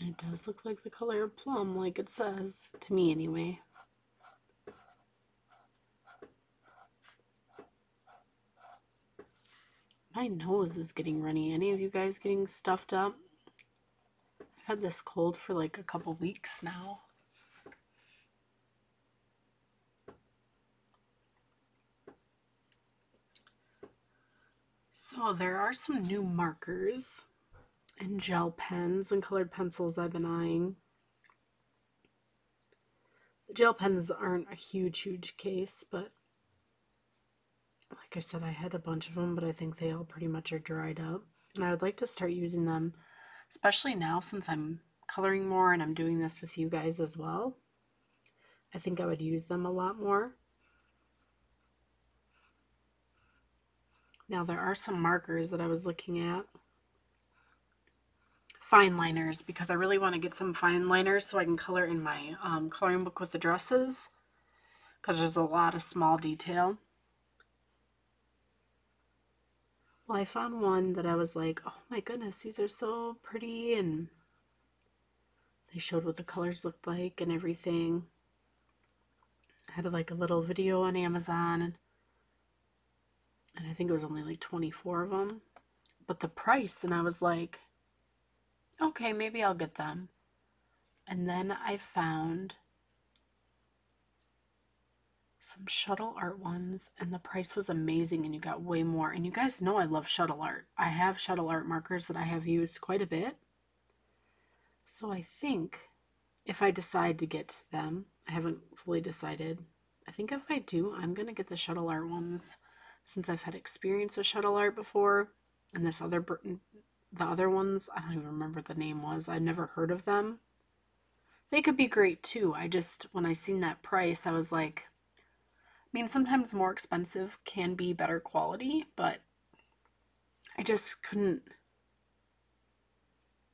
A: And it does look like the color of plum, like it says, to me anyway. My nose is getting runny. Any of you guys getting stuffed up? Had this cold for like a couple weeks now. So there are some new markers and gel pens and colored pencils I've been eyeing. The gel pens aren't a huge, huge case, but like I said, I had a bunch of them, but I think they all pretty much are dried up. And I would like to start using them especially now since I'm coloring more and I'm doing this with you guys as well. I think I would use them a lot more. Now there are some markers that I was looking at. Fine liners, because I really want to get some fine liners so I can color in my um, coloring book with the dresses. Because there's a lot of small detail. Well, I found one that I was like, oh my goodness, these are so pretty. And they showed what the colors looked like and everything. I had like a little video on Amazon. And, and I think it was only like 24 of them. But the price, and I was like, okay, maybe I'll get them. And then I found some shuttle art ones and the price was amazing and you got way more and you guys know I love shuttle art. I have shuttle art markers that I have used quite a bit. So I think if I decide to get them, I haven't fully decided. I think if I do, I'm going to get the shuttle art ones since I've had experience with shuttle art before and this other the other ones, I don't even remember what the name was. I'd never heard of them. They could be great too. I just when I seen that price, I was like, I mean, sometimes more expensive can be better quality, but I just couldn't.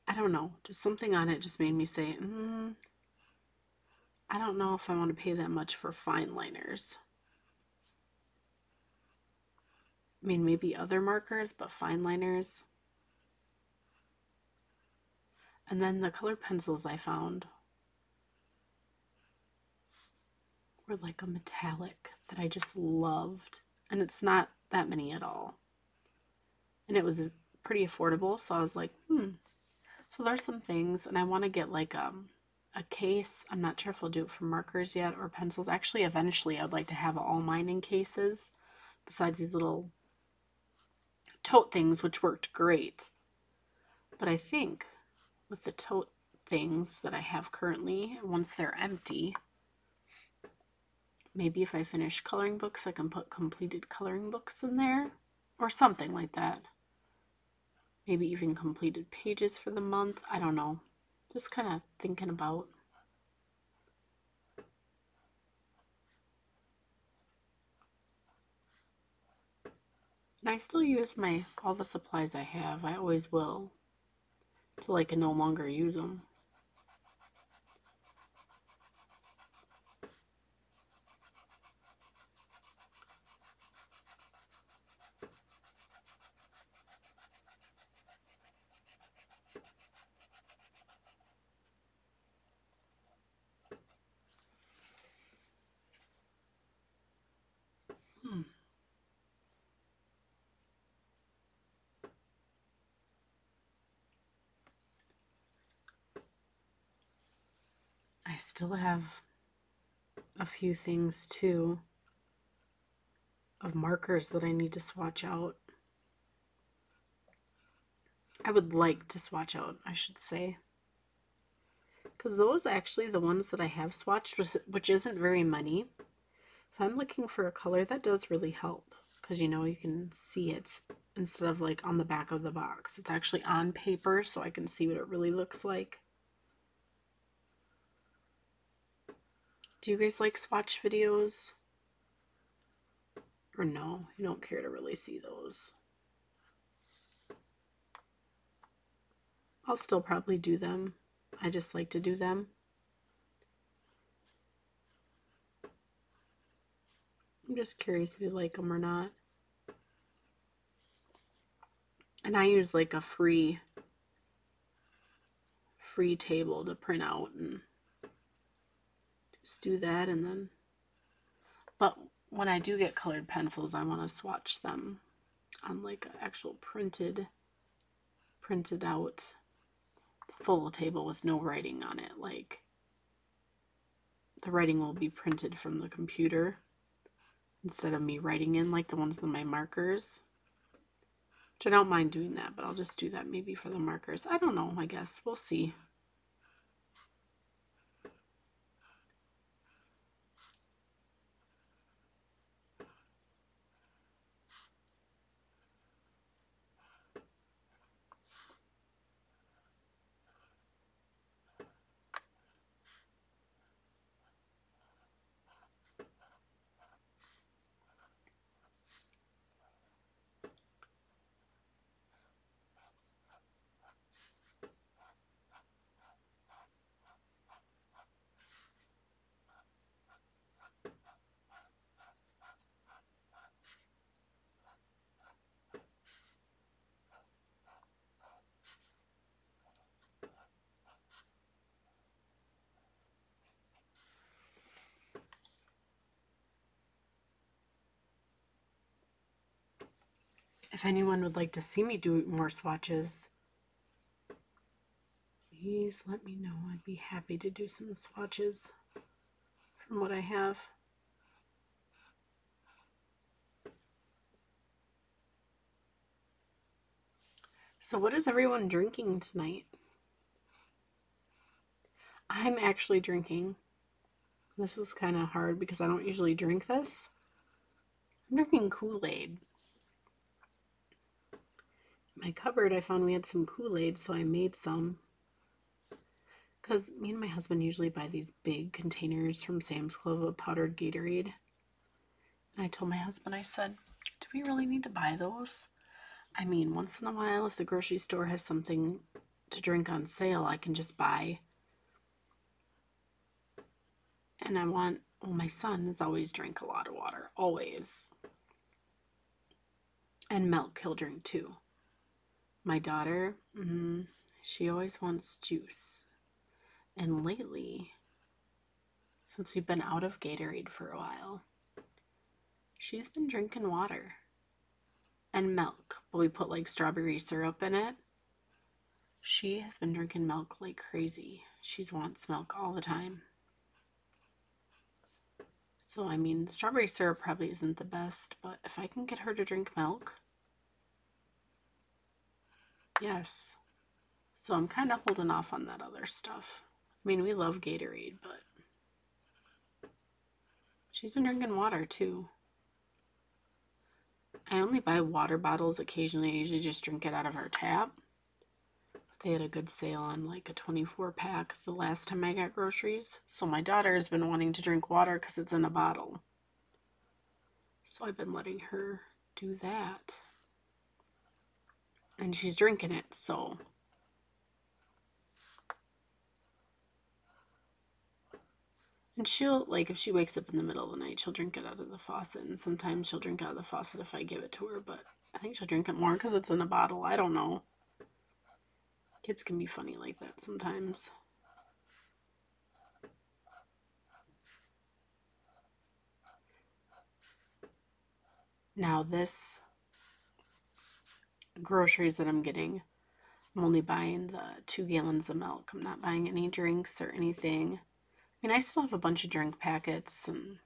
A: I don't know. Just something on it just made me say, mm, I don't know if I want to pay that much for fine liners. I mean, maybe other markers, but fine liners. And then the colored pencils I found were like a metallic that I just loved. And it's not that many at all. And it was pretty affordable. So I was like, hmm. So there's some things. And I want to get like um, a case. I'm not sure if I'll do it for markers yet or pencils. Actually, eventually I'd like to have all mine in cases besides these little tote things, which worked great. But I think with the tote things that I have currently, once they're empty, Maybe if I finish coloring books, I can put completed coloring books in there or something like that. Maybe even completed pages for the month. I don't know. Just kind of thinking about. And I still use my all the supplies I have. I always will. Till I can no longer use them. I still have a few things too of markers that I need to swatch out. I would like to swatch out, I should say. Because those actually, the ones that I have swatched, which isn't very many, if I'm looking for a color, that does really help. Because, you know, you can see it instead of like on the back of the box. It's actually on paper so I can see what it really looks like. Do you guys like swatch videos? Or no, you don't care to really see those. I'll still probably do them. I just like to do them. I'm just curious if you like them or not. And I use like a free free table to print out and just do that and then but when I do get colored pencils I want to swatch them on like actual printed printed out full table with no writing on it like the writing will be printed from the computer instead of me writing in like the ones with my markers which I don't mind doing that but I'll just do that maybe for the markers. I don't know I guess. We'll see if anyone would like to see me do more swatches, please let me know. I'd be happy to do some swatches from what I have. So, what is everyone drinking tonight? I'm actually drinking. This is kind of hard because I don't usually drink this. I'm drinking Kool Aid. My cupboard, I found we had some Kool Aid, so I made some. Because me and my husband usually buy these big containers from Sam's Club of powdered Gatorade. And I told my husband, I said, do we really need to buy those? I mean, once in a while, if the grocery store has something to drink on sale, I can just buy. And I want, well, my son has always drank a lot of water, always. And milk he'll drink too. My daughter, mm, she always wants juice. And lately, since we've been out of Gatorade for a while, she's been drinking water and milk, but we put like strawberry syrup in it. She has been drinking milk like crazy. She wants milk all the time. So, I mean, strawberry syrup probably isn't the best, but if I can get her to drink milk, yes. So, I'm kind of holding off on that other stuff. I mean, we love Gatorade, but she's been drinking water too. I only buy water bottles occasionally. I usually just drink it out of our tap. But they had a good sale on like a 24 pack the last time I got groceries. So my daughter has been wanting to drink water because it's in a bottle. So I've been letting her do that. And she's drinking it, so And she'll, like, if she wakes up in the middle of the night, she'll drink it out of the faucet. And sometimes she'll drink out of the faucet if I give it to her. But I think she'll drink it more because it's in a bottle. I don't know. Kids can be funny like that sometimes. Now, this groceries that I'm getting, I'm only buying the two gallons of milk. I'm not buying any drinks or anything I mean, I still have a bunch of drink packets and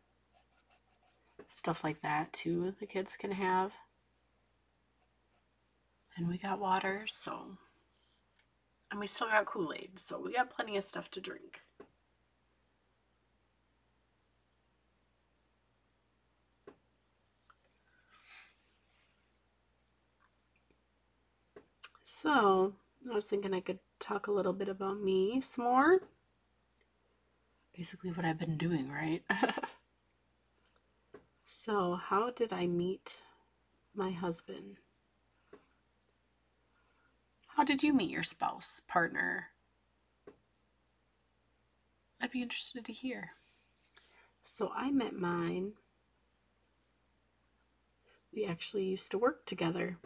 A: stuff like that too the kids can have. And we got water, so. And we still got Kool Aid, so we got plenty of stuff to drink. So, I was thinking I could talk a little bit about me some more basically what I've been doing, right? [laughs] so, how did I meet my husband? How did you meet your spouse, partner? I'd be interested to hear. So, I met mine. We actually used to work together.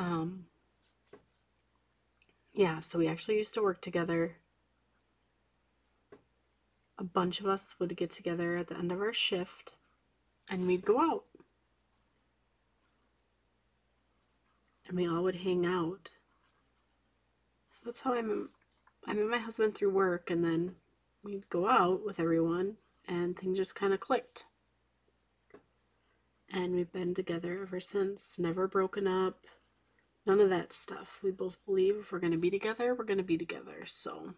A: Um, yeah, so we actually used to work together. A bunch of us would get together at the end of our shift and we'd go out. And we all would hang out. So that's how I I met my husband through work and then we'd go out with everyone and things just kind of clicked. And we've been together ever since, never broken up None of that stuff. We both believe if we're going to be together, we're going to be together. So.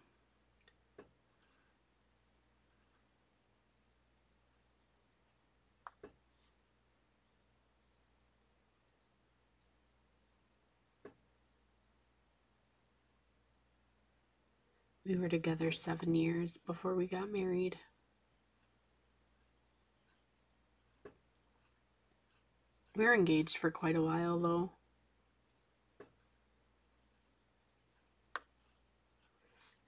A: We were together seven years before we got married. We were engaged for quite a while, though.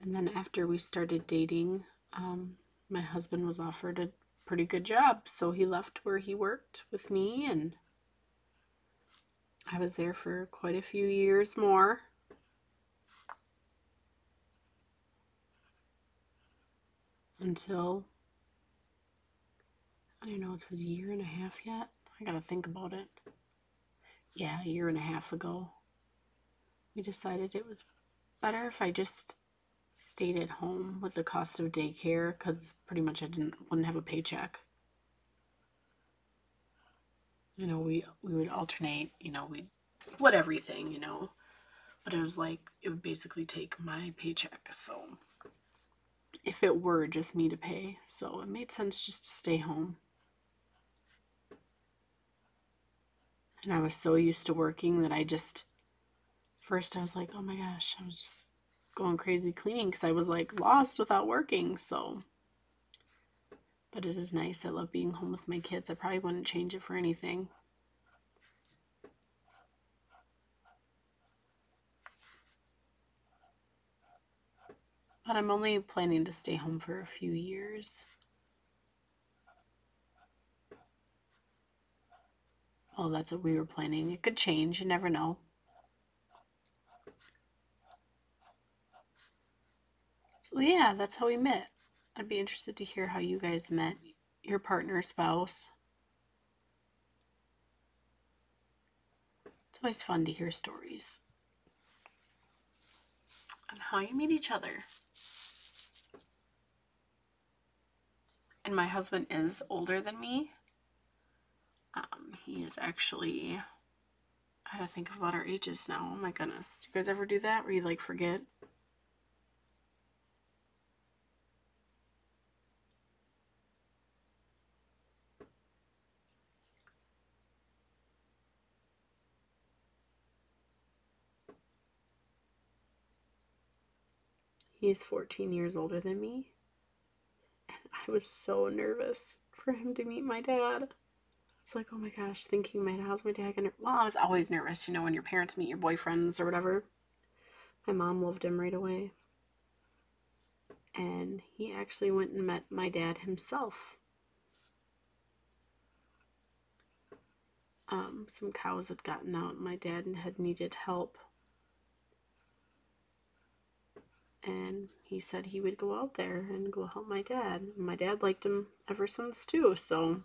A: And then after we started dating, um, my husband was offered a pretty good job. So he left where he worked with me, and I was there for quite a few years more. Until, I don't know, it was a year and a half yet. I gotta think about it. Yeah, a year and a half ago. we decided it was better if I just stayed at home with the cost of daycare because pretty much I didn't wouldn't have a paycheck. You know, we we would alternate, you know, we'd split everything, you know. But it was like it would basically take my paycheck, so if it were just me to pay, so it made sense just to stay home. And I was so used to working that I just first I was like, oh my gosh, I was just going crazy cleaning because I was like lost without working. So, but it is nice. I love being home with my kids. I probably wouldn't change it for anything. But I'm only planning to stay home for a few years. Oh, that's what we were planning. It could change. You never know. So yeah, that's how we met. I'd be interested to hear how you guys met, your partner, spouse. It's always fun to hear stories and how you meet each other. And my husband is older than me. Um, he is actually. I had to think about our ages now. Oh my goodness. Do you guys ever do that where you like forget? He's 14 years older than me. And I was so nervous for him to meet my dad. It's like, oh my gosh, thinking my how's my dad gonna well, I was always nervous, you know, when your parents meet your boyfriends or whatever. My mom loved him right away. And he actually went and met my dad himself. Um, some cows had gotten out. My dad had needed help and he said he would go out there and go help my dad. My dad liked him ever since too, so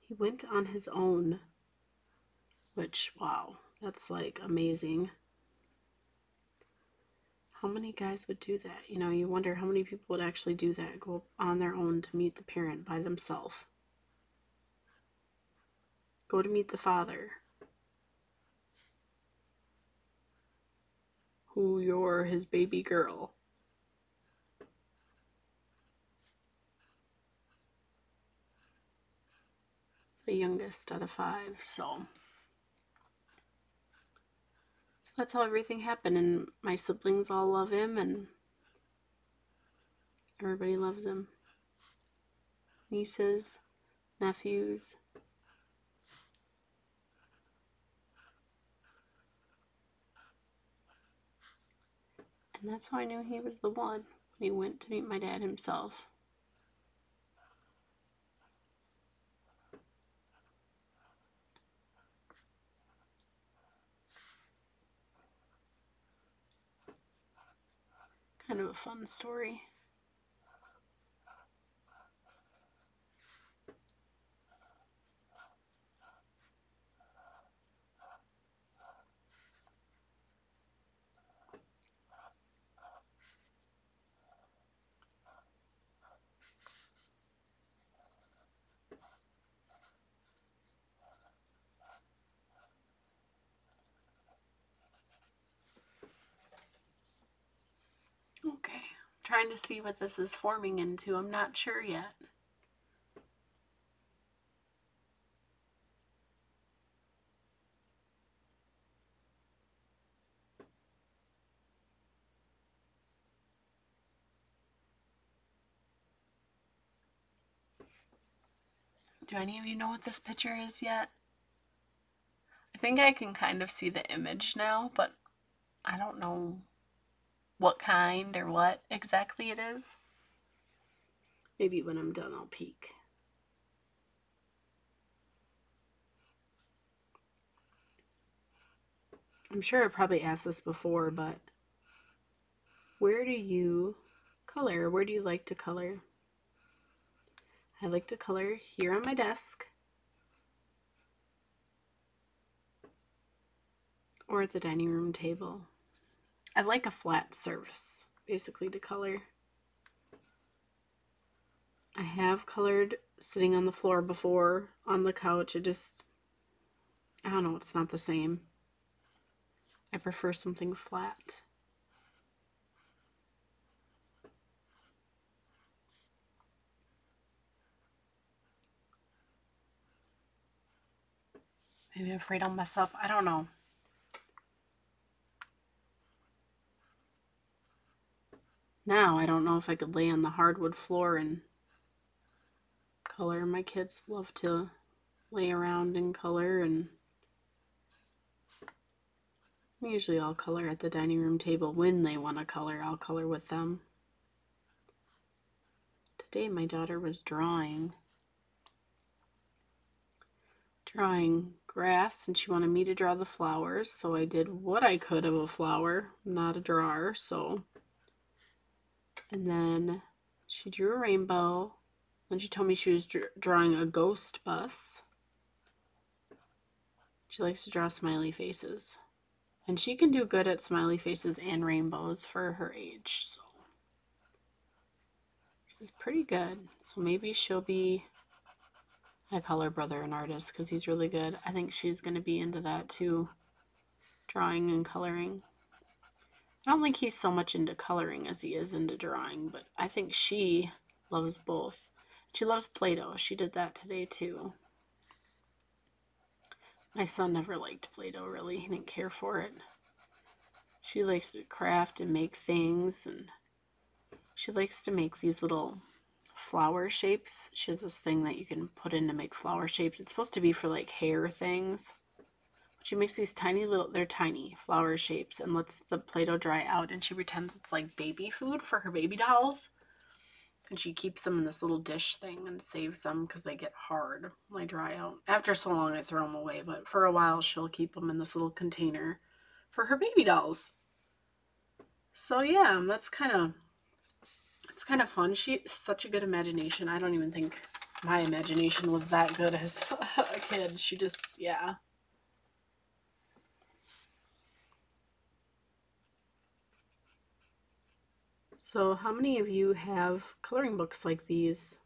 A: he went on his own, which wow, that's like amazing. How many guys would do that? You know, you wonder how many people would actually do that, go on their own to meet the parent by themselves. Go to meet the father. Who you're his baby girl. The youngest out of five, so. So that's how everything happened, and my siblings all love him, and everybody loves him. Nieces, nephews, And that's how I knew he was the one when he went to meet my dad himself. Kind of a fun story. Okay, trying to see what this is forming into. I'm not sure yet. Do any of you know what this picture is yet? I think I can kind of see the image now, but I don't know what kind or what exactly it is. Maybe when I'm done, I'll peek. I'm sure I probably asked this before, but where do you color? Where do you like to color? I like to color here on my desk. or at the dining room table. I like a flat surface, basically, to color. I have colored sitting on the floor before on the couch. It just, I don't know, it's not the same. I prefer something flat. Maybe I'm afraid I'll mess up. I don't know. Now I don't know if I could lay on the hardwood floor and color. My kids love to lay around and color and usually I'll color at the dining room table when they want to color. I'll color with them. Today my daughter was drawing drawing grass and she wanted me to draw the flowers so I did what I could of a flower not a drawer so and then she drew a rainbow. Then she told me she was drawing a ghost bus. She likes to draw smiley faces. And she can do good at smiley faces and rainbows for her age so. She's pretty good. So maybe she'll be I call her brother an artist because he's really good. I think she's going to be into that too, drawing and coloring. I don't think he's so much into coloring as he is into drawing, but I think she loves both. She loves Play-Doh. She did that today too. My son never liked Play-Doh really. He didn't care for it. She likes to craft and make things and she likes to make these little flower shapes. She has this thing that you can put in to make flower shapes. It's supposed to be for like hair things. She makes these tiny little, they're tiny flower shapes and lets the Play-Doh dry out and she pretends it's like baby food for her baby dolls. And she keeps them in this little dish thing and saves them because they get hard when they dry out. After so long, I throw them away, but for a while, she'll keep them in this little container for her baby dolls. So, yeah, that's kind of it's kind of fun. She such a good imagination. I don't even think my imagination was that good as [laughs] a kid. She just, yeah. So how many of you have coloring books like these?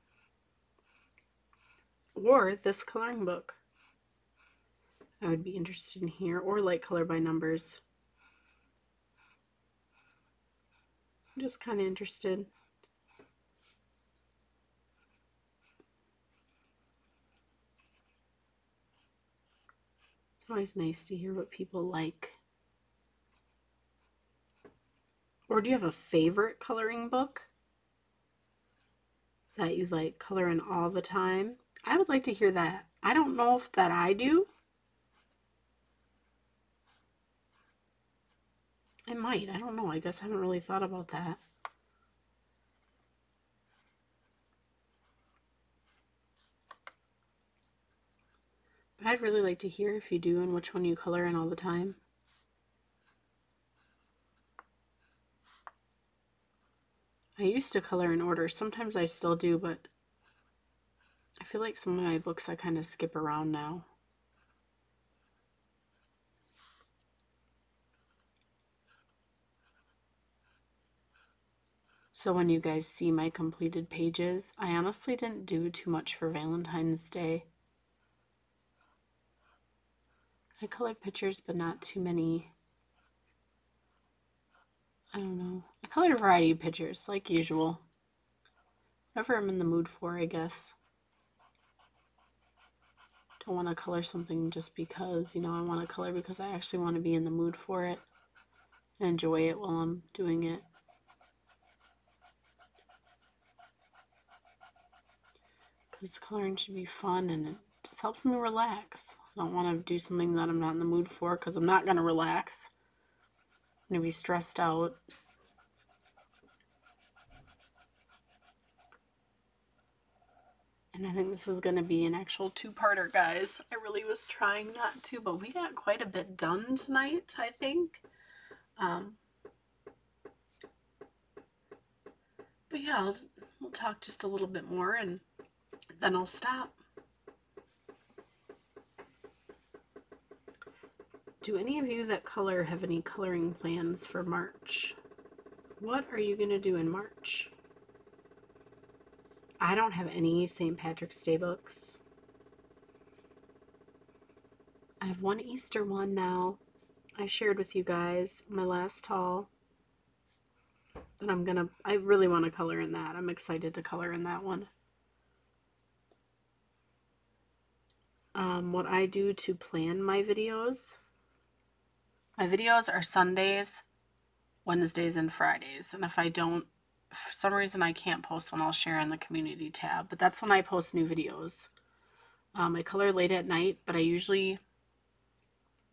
A: Or this coloring book? I would be interested in here. Or light color by numbers. I'm just kind of interested. It's always nice to hear what people like. Or do you have a favorite coloring book that you like coloring all the time? I would like to hear that. I don't know if that I do. I might. I don't know. I guess I haven't really thought about that. But I'd really like to hear if you do and which one you color in all the time. I used to color in order. Sometimes I still do, but I feel like some of my books I kind of skip around now. So when you guys see my completed pages, I honestly didn't do too much for Valentine's Day. I colored pictures, but not too many. I don't know. I colored a variety of pictures, like usual. Whatever I'm in the mood for, I guess. Don't want to color something just because, you know, I want to color because I actually want to be in the mood for it and enjoy it while I'm doing it. Because coloring should be fun and it just helps me relax. I don't want to do something that I'm not in the mood for because I'm not going to relax. Going to be stressed out. And I think this is going to be an actual two-parter, guys. I really was trying not to, but we got quite a bit done tonight, I think. Um, but yeah, I'll, we'll talk just a little bit more and then I'll stop. Do any of you that color have any coloring plans for March? What are you going to do in March? I don't have any St. Patrick's Day books. I have one Easter one now. I shared with you guys my last haul. And I'm gonna, I really want to color in that. I'm excited to color in that one. Um, what I do to plan my videos. My videos are Sundays, Wednesdays, and Fridays. And if I don't, for some reason I can't post one, I'll share in the community tab. But that's when I post new videos. Um, I color late at night, but I usually,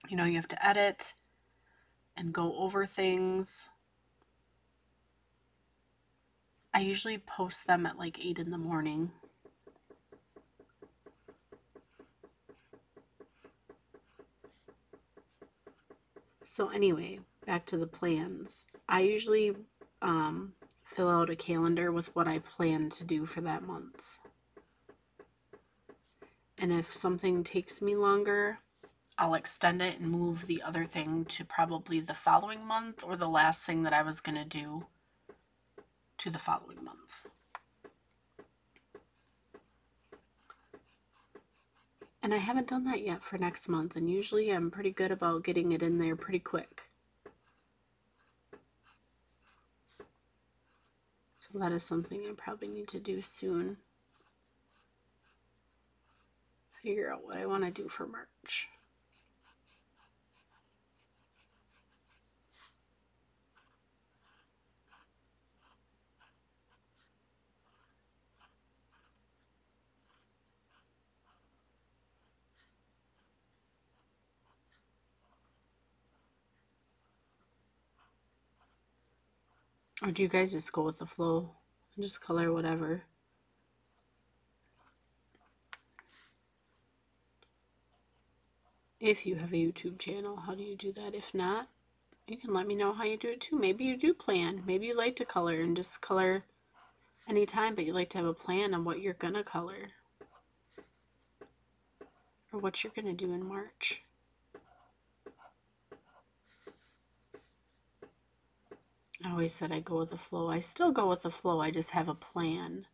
A: you know, you have to edit and go over things. I usually post them at like 8 in the morning. So anyway, back to the plans. I usually um, fill out a calendar with what I plan to do for that month. And if something takes me longer, I'll extend it and move the other thing to probably the following month or the last thing that I was going to do to the following month. And I haven't done that yet for next month, and usually I'm pretty good about getting it in there pretty quick. So that is something I probably need to do soon. Figure out what I want to do for March. Or do you guys just go with the flow and just color whatever? If you have a YouTube channel, how do you do that? If not, you can let me know how you do it too. Maybe you do plan. Maybe you like to color and just color anytime, but you like to have a plan on what you're going to color or what you're going to do in March. I always said I go with the flow. I still go with the flow. I just have a plan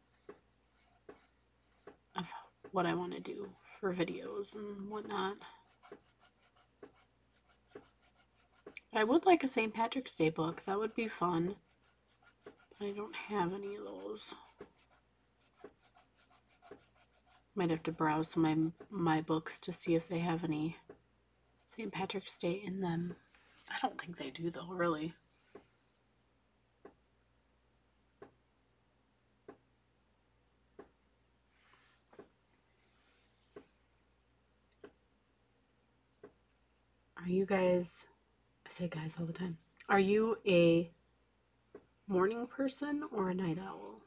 A: of what I want to do for videos and whatnot. But I would like a St. Patrick's Day book. That would be fun. But I don't have any of those. Might have to browse my, my books to see if they have any St. Patrick's Day in them. I don't think they do though, really. Are you guys, I say guys all the time, are you a morning person or a night owl?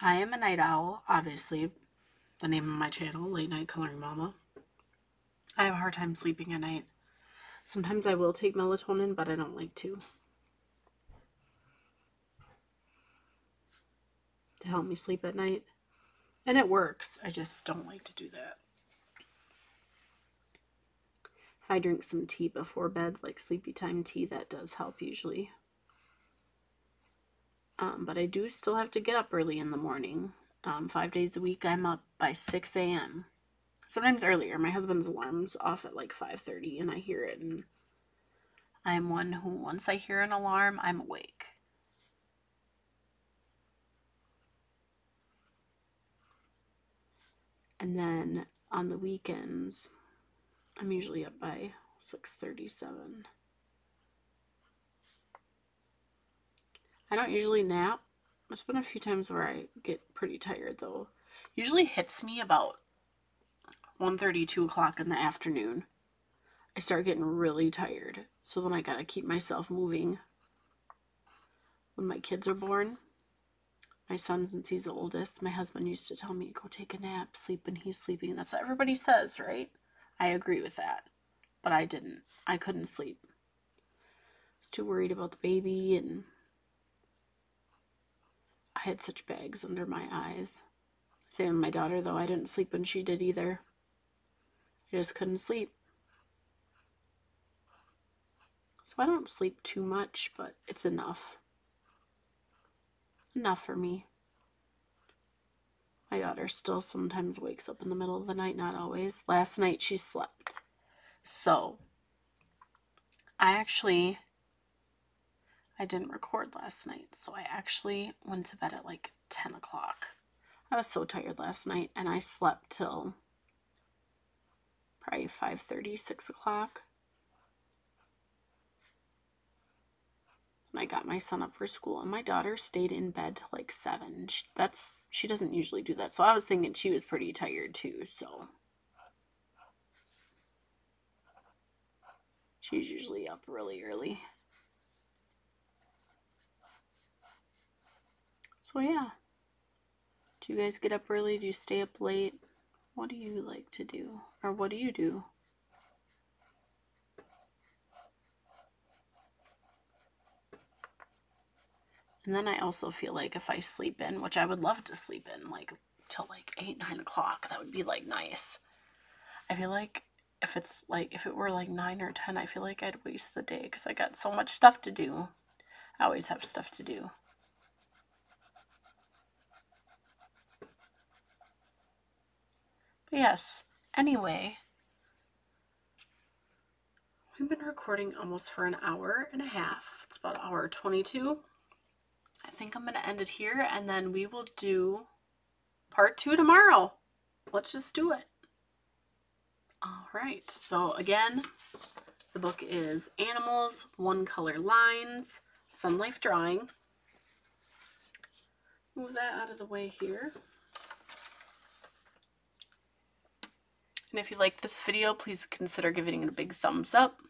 A: I am a night owl, obviously, the name of my channel, Late Night Coloring Mama. I have a hard time sleeping at night. Sometimes I will take melatonin, but I don't like to. To help me sleep at night. And it works. I just don't like to do that. I drink some tea before bed, like sleepy time tea, that does help usually. Um, but I do still have to get up early in the morning. Um, five days a week, I'm up by 6 a.m. Sometimes earlier. My husband's alarm's off at like 5.30 and I hear it. And I'm one who, once I hear an alarm, I'm awake. And then on the weekends, I'm usually up by 6:37. I don't usually nap. There's been a few times where I get pretty tired though. Usually hits me about 1.30, 2 o'clock in the afternoon. I start getting really tired. So then I gotta keep myself moving. When my kids are born, my son, since he's the oldest, my husband used to tell me, go take a nap, sleep when he's sleeping. That's what everybody says, right? I agree with that. But I didn't. I couldn't sleep. I was too worried about the baby, and I had such bags under my eyes. Same with my daughter, though. I didn't sleep when she did either. I just couldn't sleep. So I don't sleep too much, but it's enough. Enough for me. My daughter still sometimes wakes up in the middle of the night, not always. Last night she slept. So I actually I didn't record last night, so I actually went to bed at like 10 o'clock. I was so tired last night and I slept till probably 5.30, 6 o'clock. And I got my son up for school and my daughter stayed in bed till like 7. She, that's she doesn't usually do that. So I was thinking she was pretty tired too, so She's usually up really early. So yeah. Do you guys get up early? Do you stay up late? What do you like to do? Or what do you do? And then I also feel like if I sleep in, which I would love to sleep in, like till like 8, 9 o'clock, that would be like nice. I feel like if it's like, if it were like 9 or 10, I feel like I'd waste the day because I got so much stuff to do. I always have stuff to do. But yes, anyway, we've been recording almost for an hour and a half. It's about hour 22. I think I'm going to end it here and then we will do part two tomorrow. Let's just do it. All right, so again, the book is Animals, One Color Lines, Sunlife Drawing. Move that out of the way here. And if you like this video, please consider giving it a big thumbs up.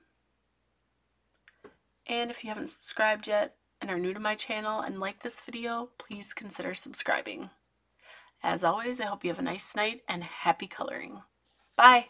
A: And if you haven't subscribed yet and are new to my channel and like this video, please consider subscribing. As always, I hope you have a nice night and happy coloring. Bye!